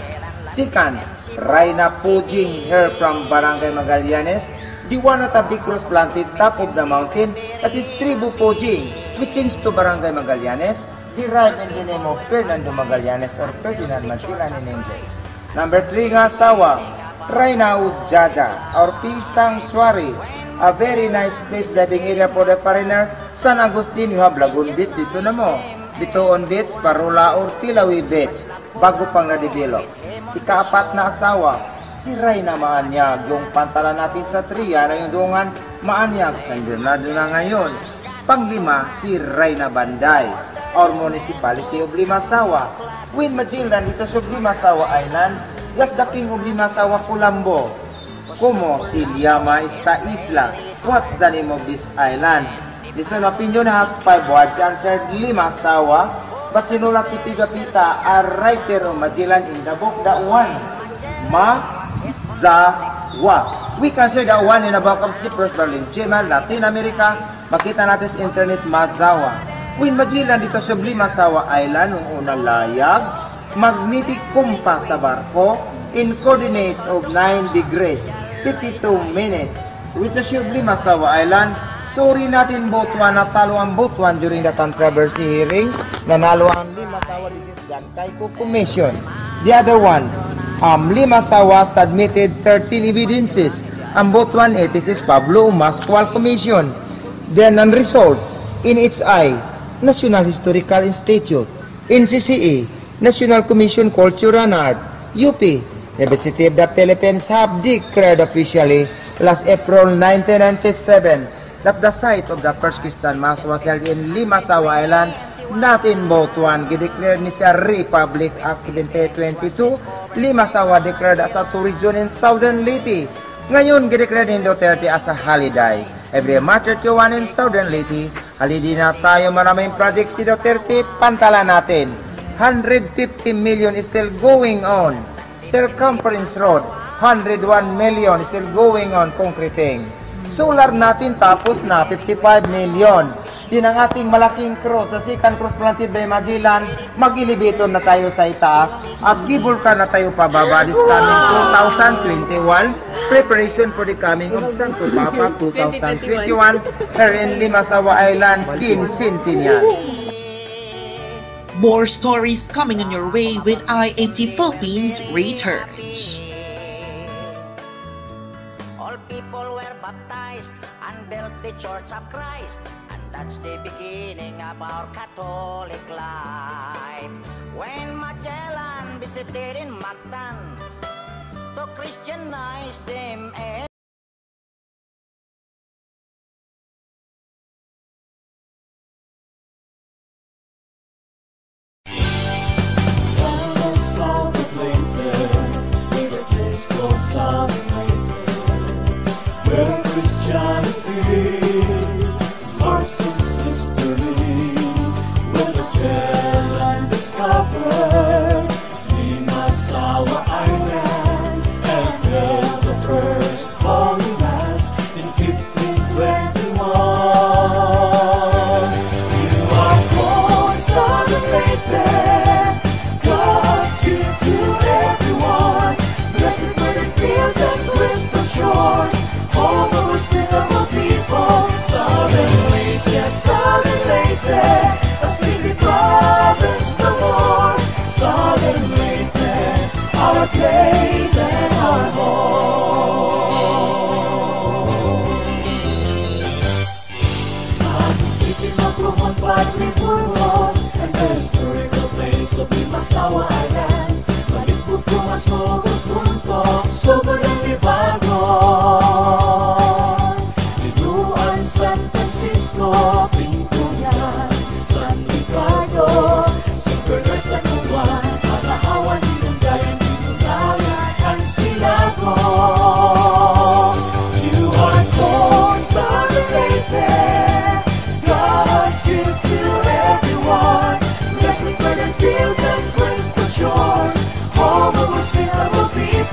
Second, Raina Pujing, her from Barangay Magallanes. The one at a big cross planted top of the mountain, that is Tribu Pujing, which changed to Barangay Magallanes, derived in the name of Fernando Magallanes or Ferdinand Magellan in English. Number three nga Sawa, Raina Ujaja or Peace Sanctuary, a very nice place diving area for the foreigner. San Agustin, you have Lagoon Beach dito na mo. Bitoon Beach, Parula or Tilawi Beach, bago pang na-develop. Ikaapat na asawa, si Rayna Maanyag, yung pantalan natin sa Tria na yung dungan Maanyag, San Bernardo na ngayon. Panglima, si Rayna Banday, or Municipality of Limasawa. When Magellan dito sa Limasawa Island, yes, the King of Limasawa, Kulambo. Como si Liama esta isla? What's the name of this island? This is an opinion has five wives answered Limasawa, but sinulat ni Pigapita, a writer of Magellan in the book that one. Mazawa. We can say that one in the book of Cyprus, Berlin, German, Latin America. Makita natin sa internet, Mazawa. When Magellan dito sa Limasawa Island, nung unang layag, magnetic compass sa barko in coordinate of 9 degrees, 52 minutes. With the ship Limasawa Island, sorry natin Botswana, natalo ang Botswana during the controversy hearing. Nanalo ang Limasawa, is Gankaipo Commission. The other one, um, Limasawa submitted 13 evidences. Ang Botswana, this is Pablo Mascual Commission. Then, ang result, in its eye, National Historical Institute, NCCA, National Commission Culture and Art, UP, University of the Philippines have declared officially last April 1997 that the site of the first Christian Mass was held in Limasawa Island, not in Botswana. Gideclare ni siya Republic Act 1722, Limasawa declared as a tourist zone in Southern Leyte. Ngayon, gideclare ni Duterte as a holiday. Every March 31 in Southern Leyte, holiday na tayo maraming project si Duterte, pantala natin. 150 million is still going on. Circumference Road, 101 million still going on concreting. Solar natin tapos na 55 million. Din ang ating malaking cross, the second cross planted by Magellan, mag-elevator na tayo sa itaas at car na tayo pababa this coming 2021. Preparation for the coming of Santo Papa 2021 here in Limasawa Island, King Centennial. More stories coming on your way when IAT Philippines returns. All people were baptized and built the Church of Christ, and that's the beginning of our Catholic life. When Magellan visited in Mactan to Christianize them. Eh?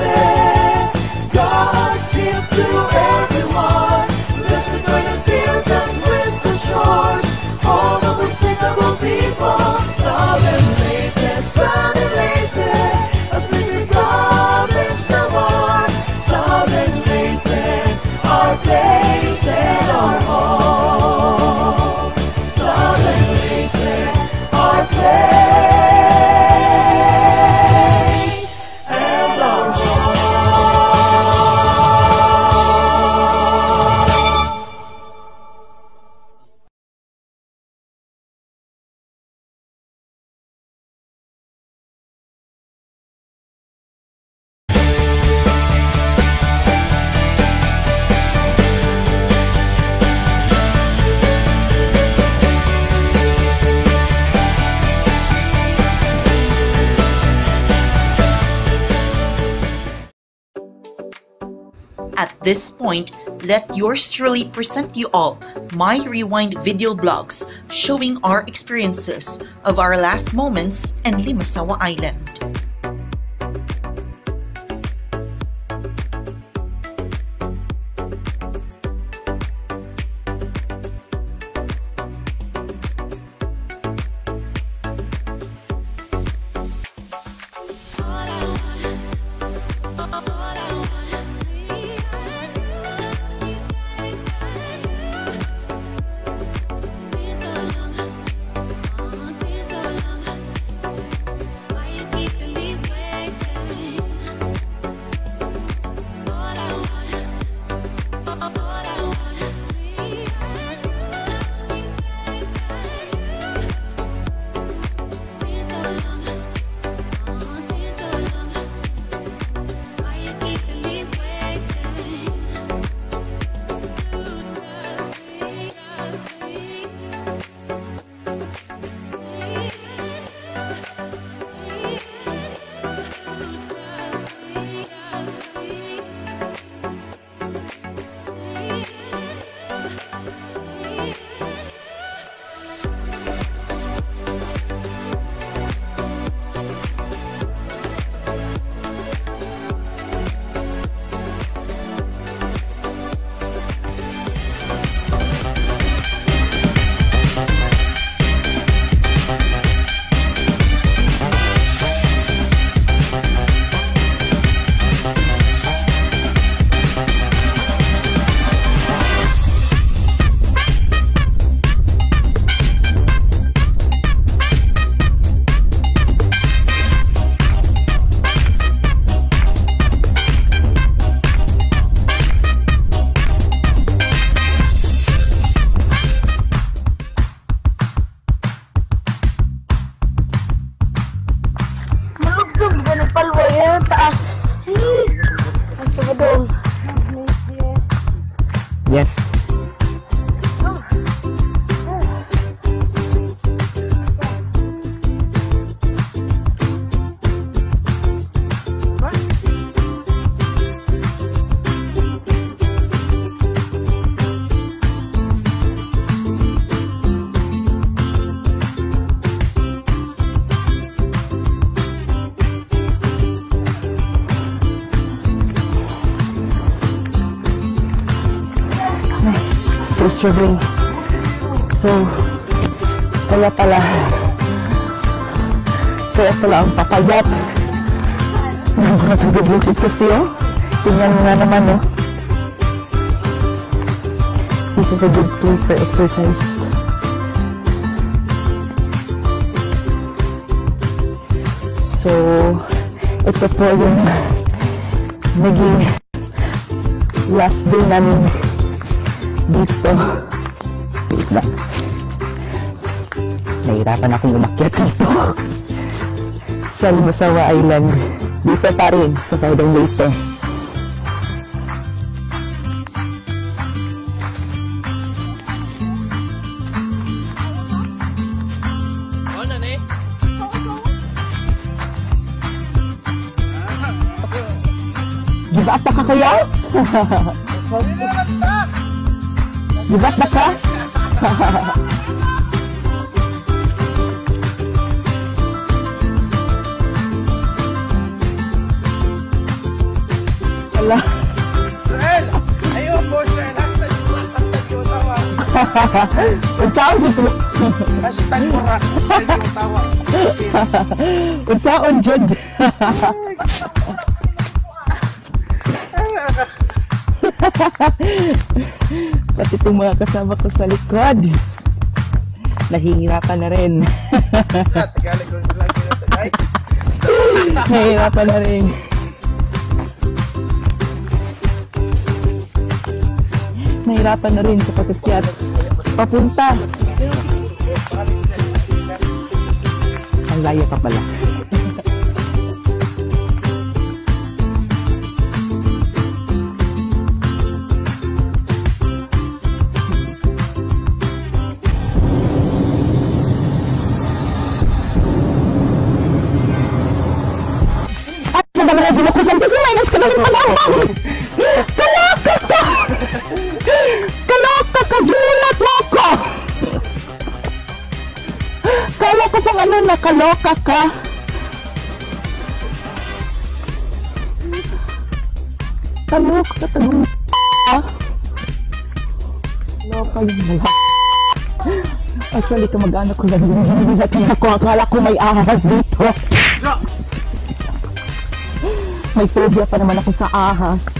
say. let yours truly present you all my rewind video blogs showing our experiences of our last moments in Limasawa Island. Struggling. So, kaya pala, kaya pala ang papayat ng mga taga-bukid kasi oh. Tingnan mo nga naman oh. This is a good place for exercise. So, ito po yung naging last day namin dito. Lang. Nahirapan akong umakyat dito. sa Limasawa Island. Dito pa rin, sa Southern Leyte. Give up na ka Di ba't ba't ka? Wala. Sel! Ayun po, Sel. Hashtag mo dyan po? Hashtag mo na. Hashtag yung dyan? Hahaha. Itong mga kasama ko sa likod. Nahihirapan na rin. Nahihirapan na rin. Nahihirapan na rin sa pagkakyat. Papunta. Ang layo ka pala. Pang ano na kaloka ka. Kaloka ka tagong Kaloka yung wala. Actually, kamag-anak ko lang yung niya ako. Akala ko may ahas dito. May phobia pa naman ako sa ahas.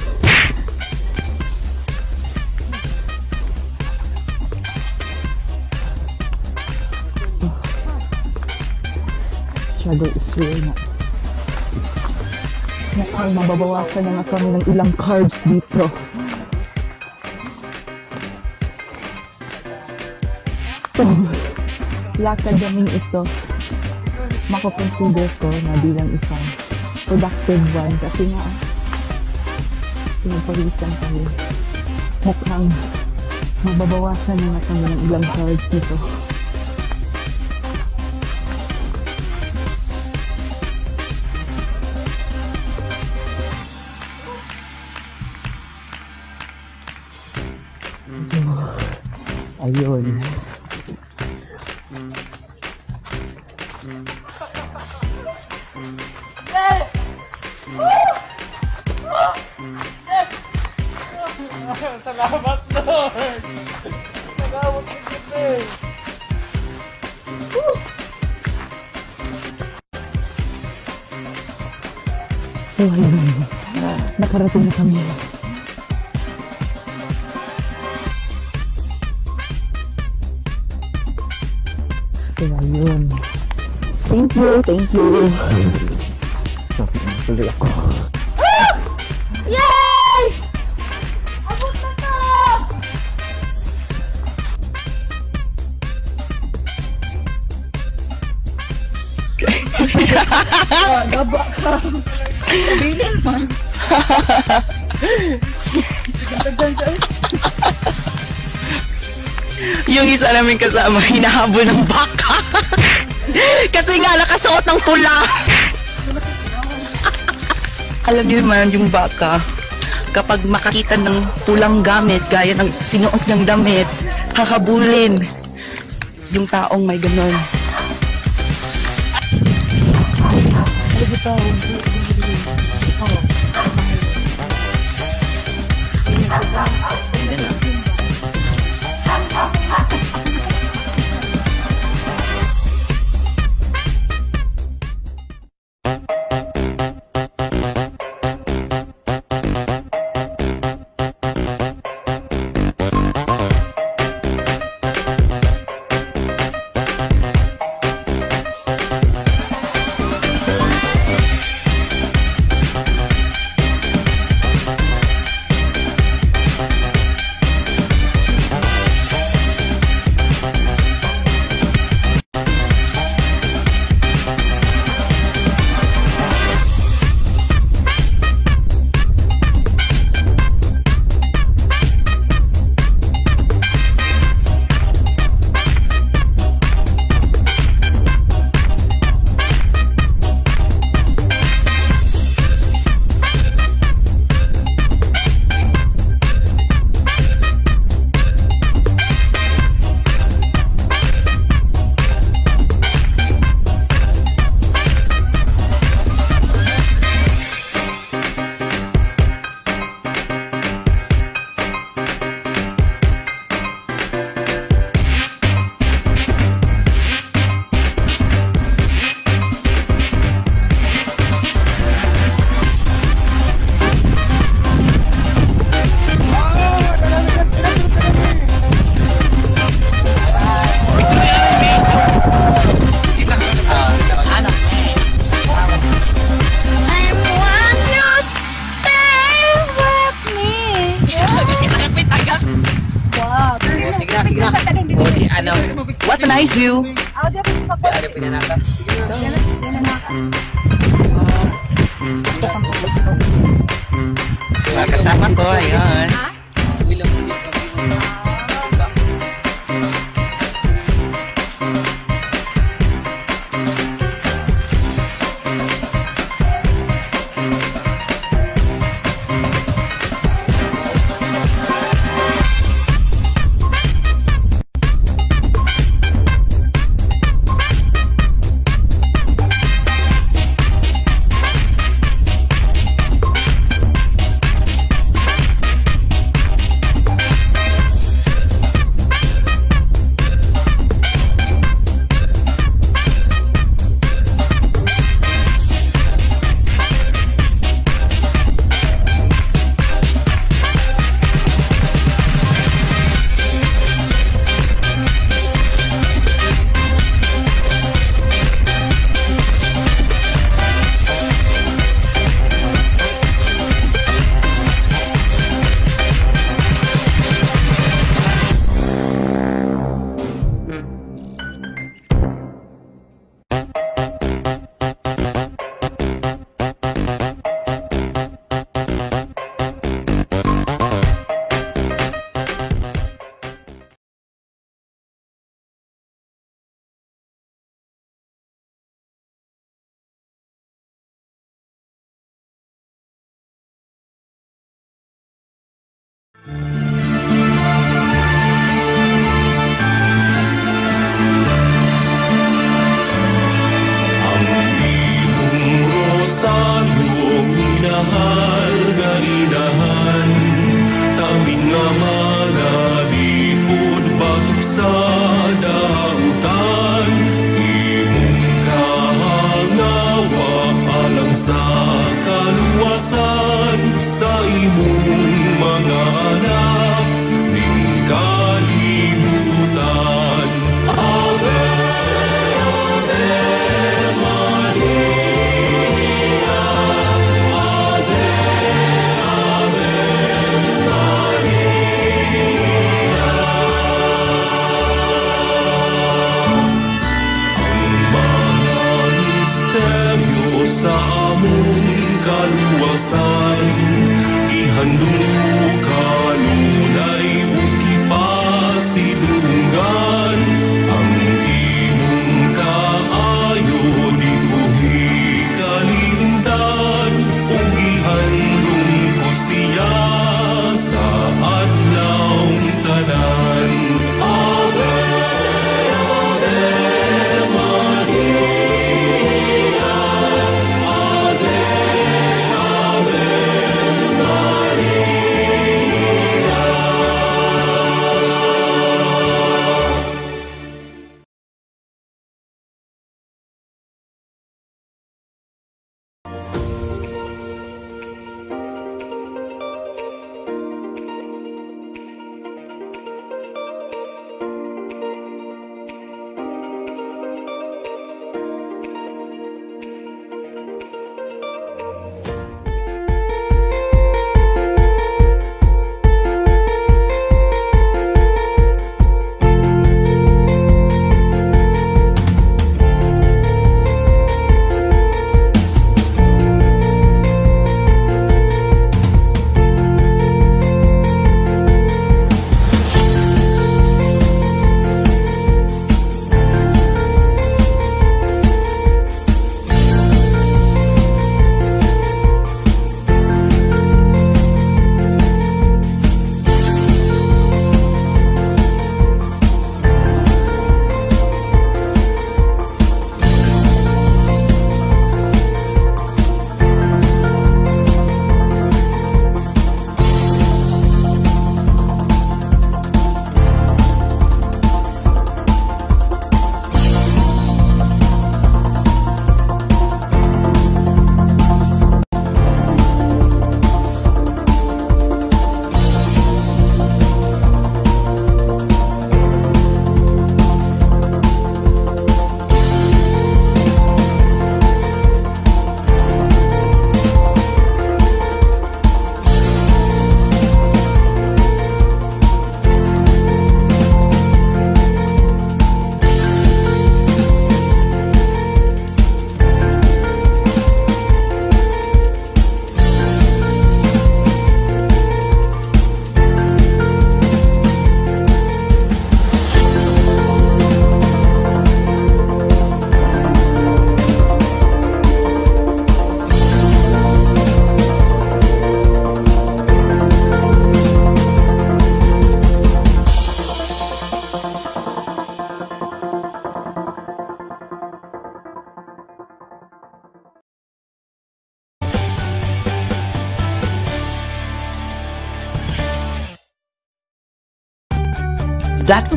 Real na. Nakang mababawasan na nga kami ng ilang carbs dito. So, lakad namin ito. Makakonsider ko na bilang isang productive one kasi nga pinagpawisan kami. Mukhang mababawasan na nga kami ng ilang carbs nito. Isa namin kasama, hinahabol ng baka. Kasi nga, nakasuot ng pula. Alam niyo naman yung baka, kapag makakita ng pulang gamit, gaya ng sinuot ng damit, hahabulin yung taong may ganon.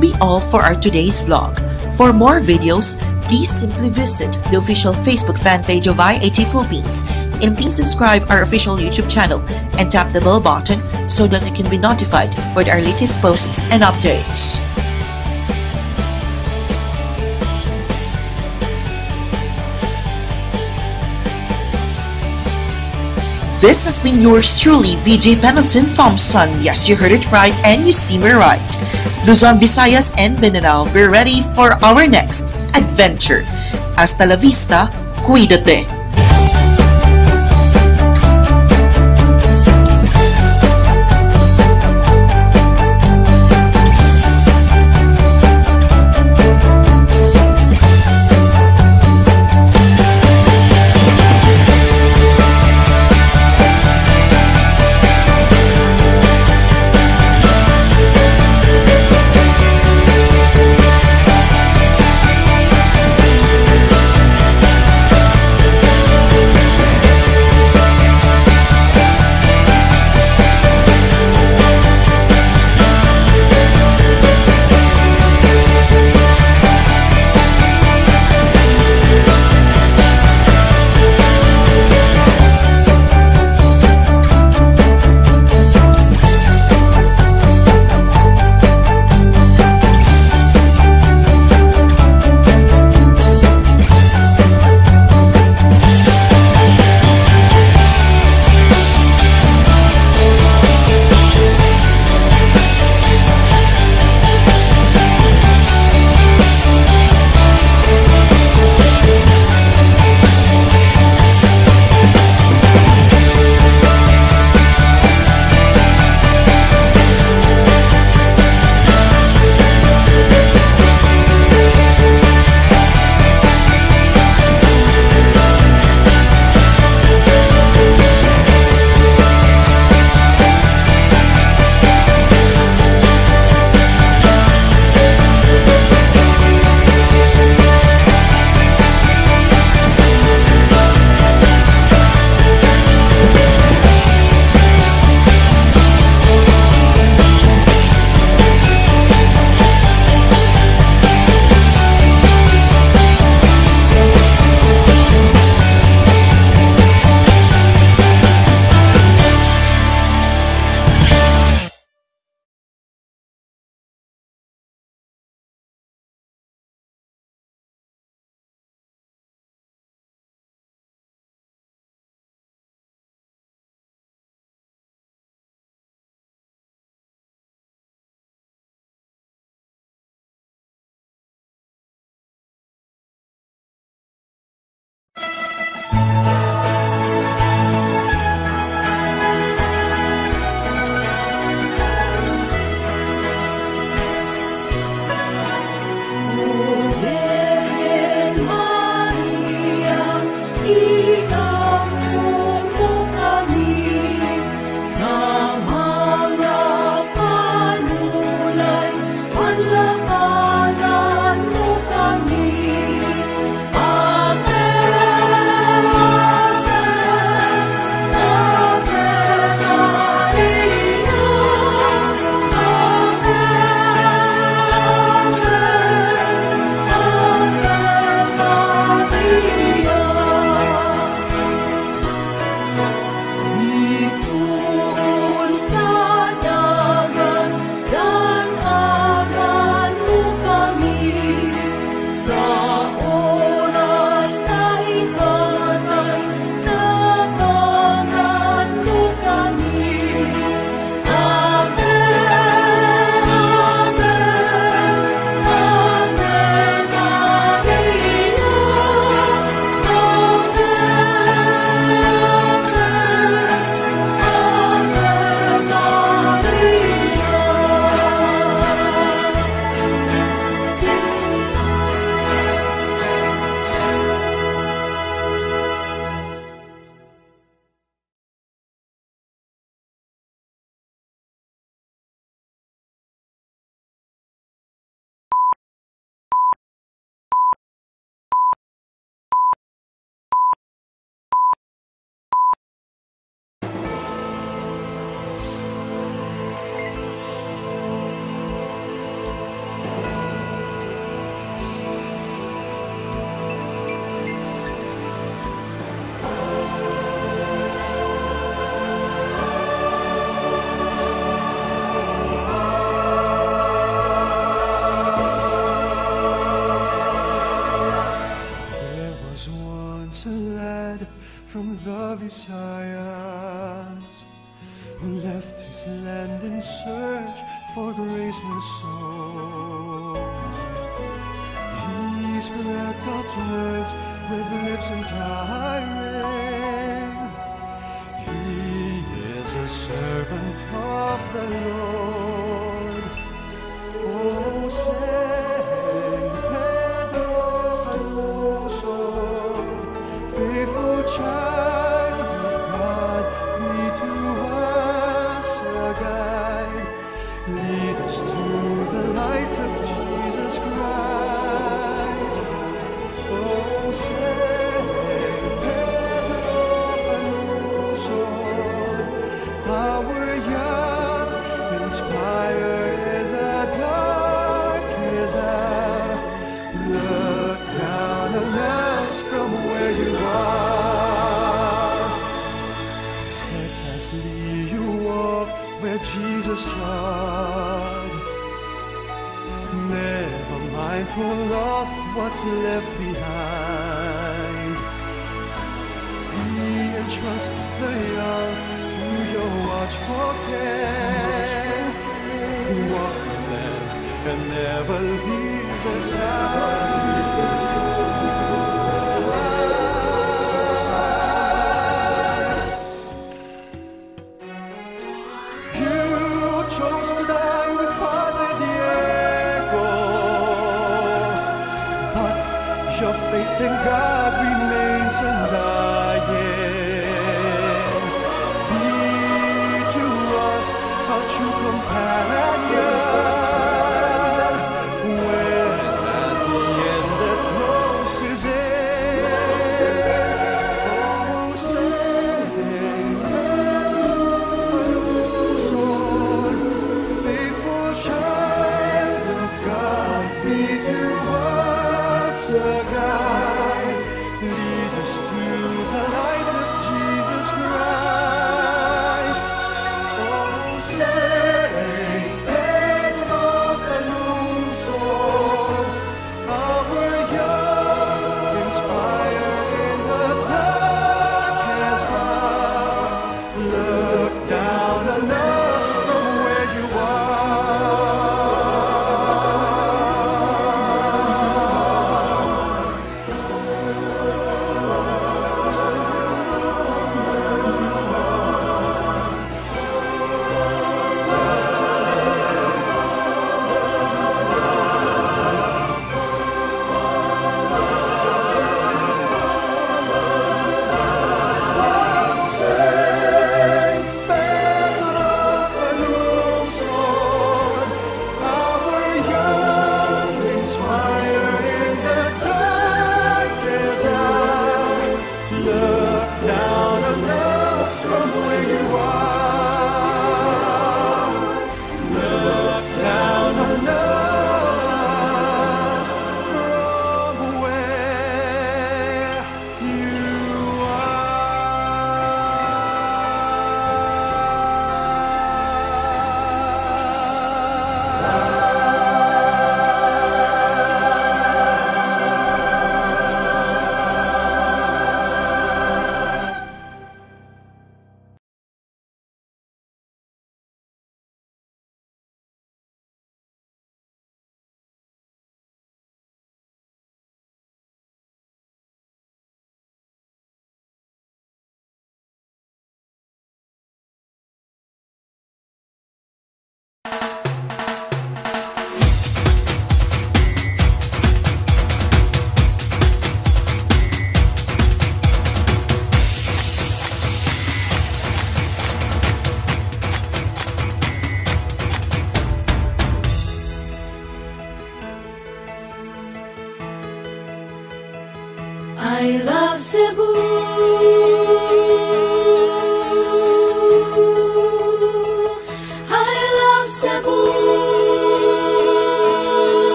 Be all for our today's vlog. For more videos, please simply visit the official Facebook fan page of IAT Philippines and please subscribe our official YouTube channel and tap the bell button so that you can be notified with our latest posts and updates. This has been yours truly, VJ Pendleton Thompson. Yes, you heard it right and you see me right. Luzon, Visayas, and Mindanao, we're ready for our next adventure. Hasta la vista, cuídate.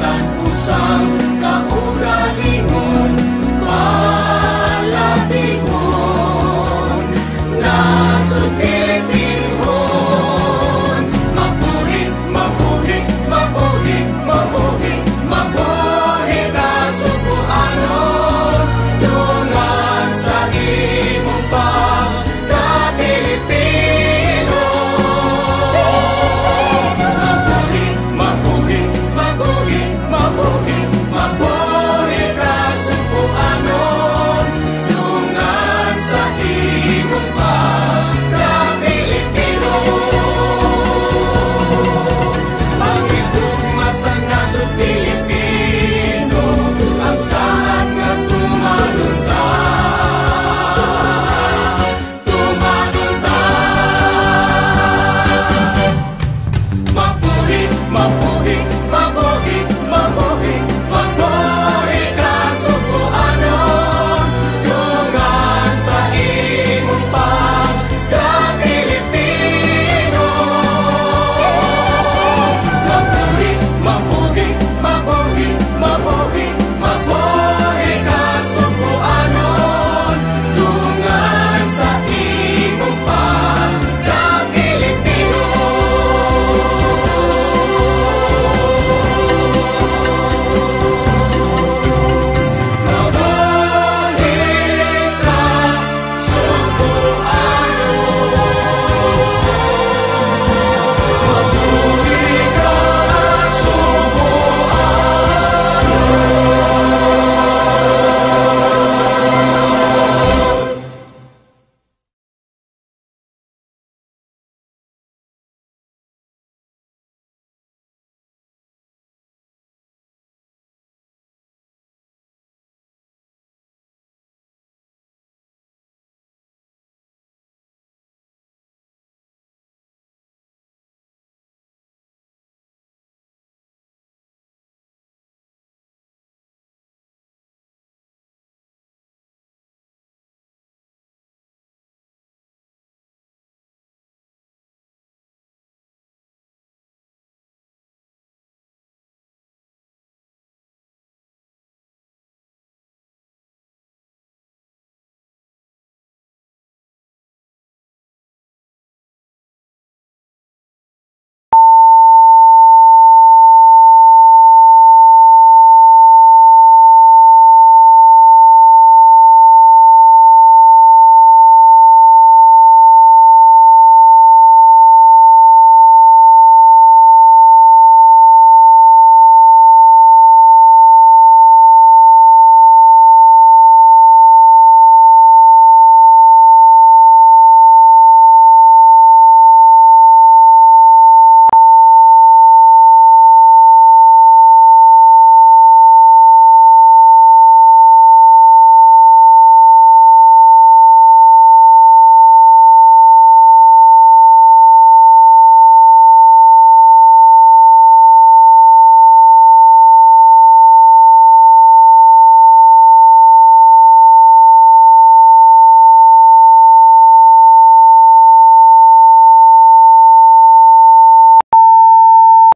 dan kusang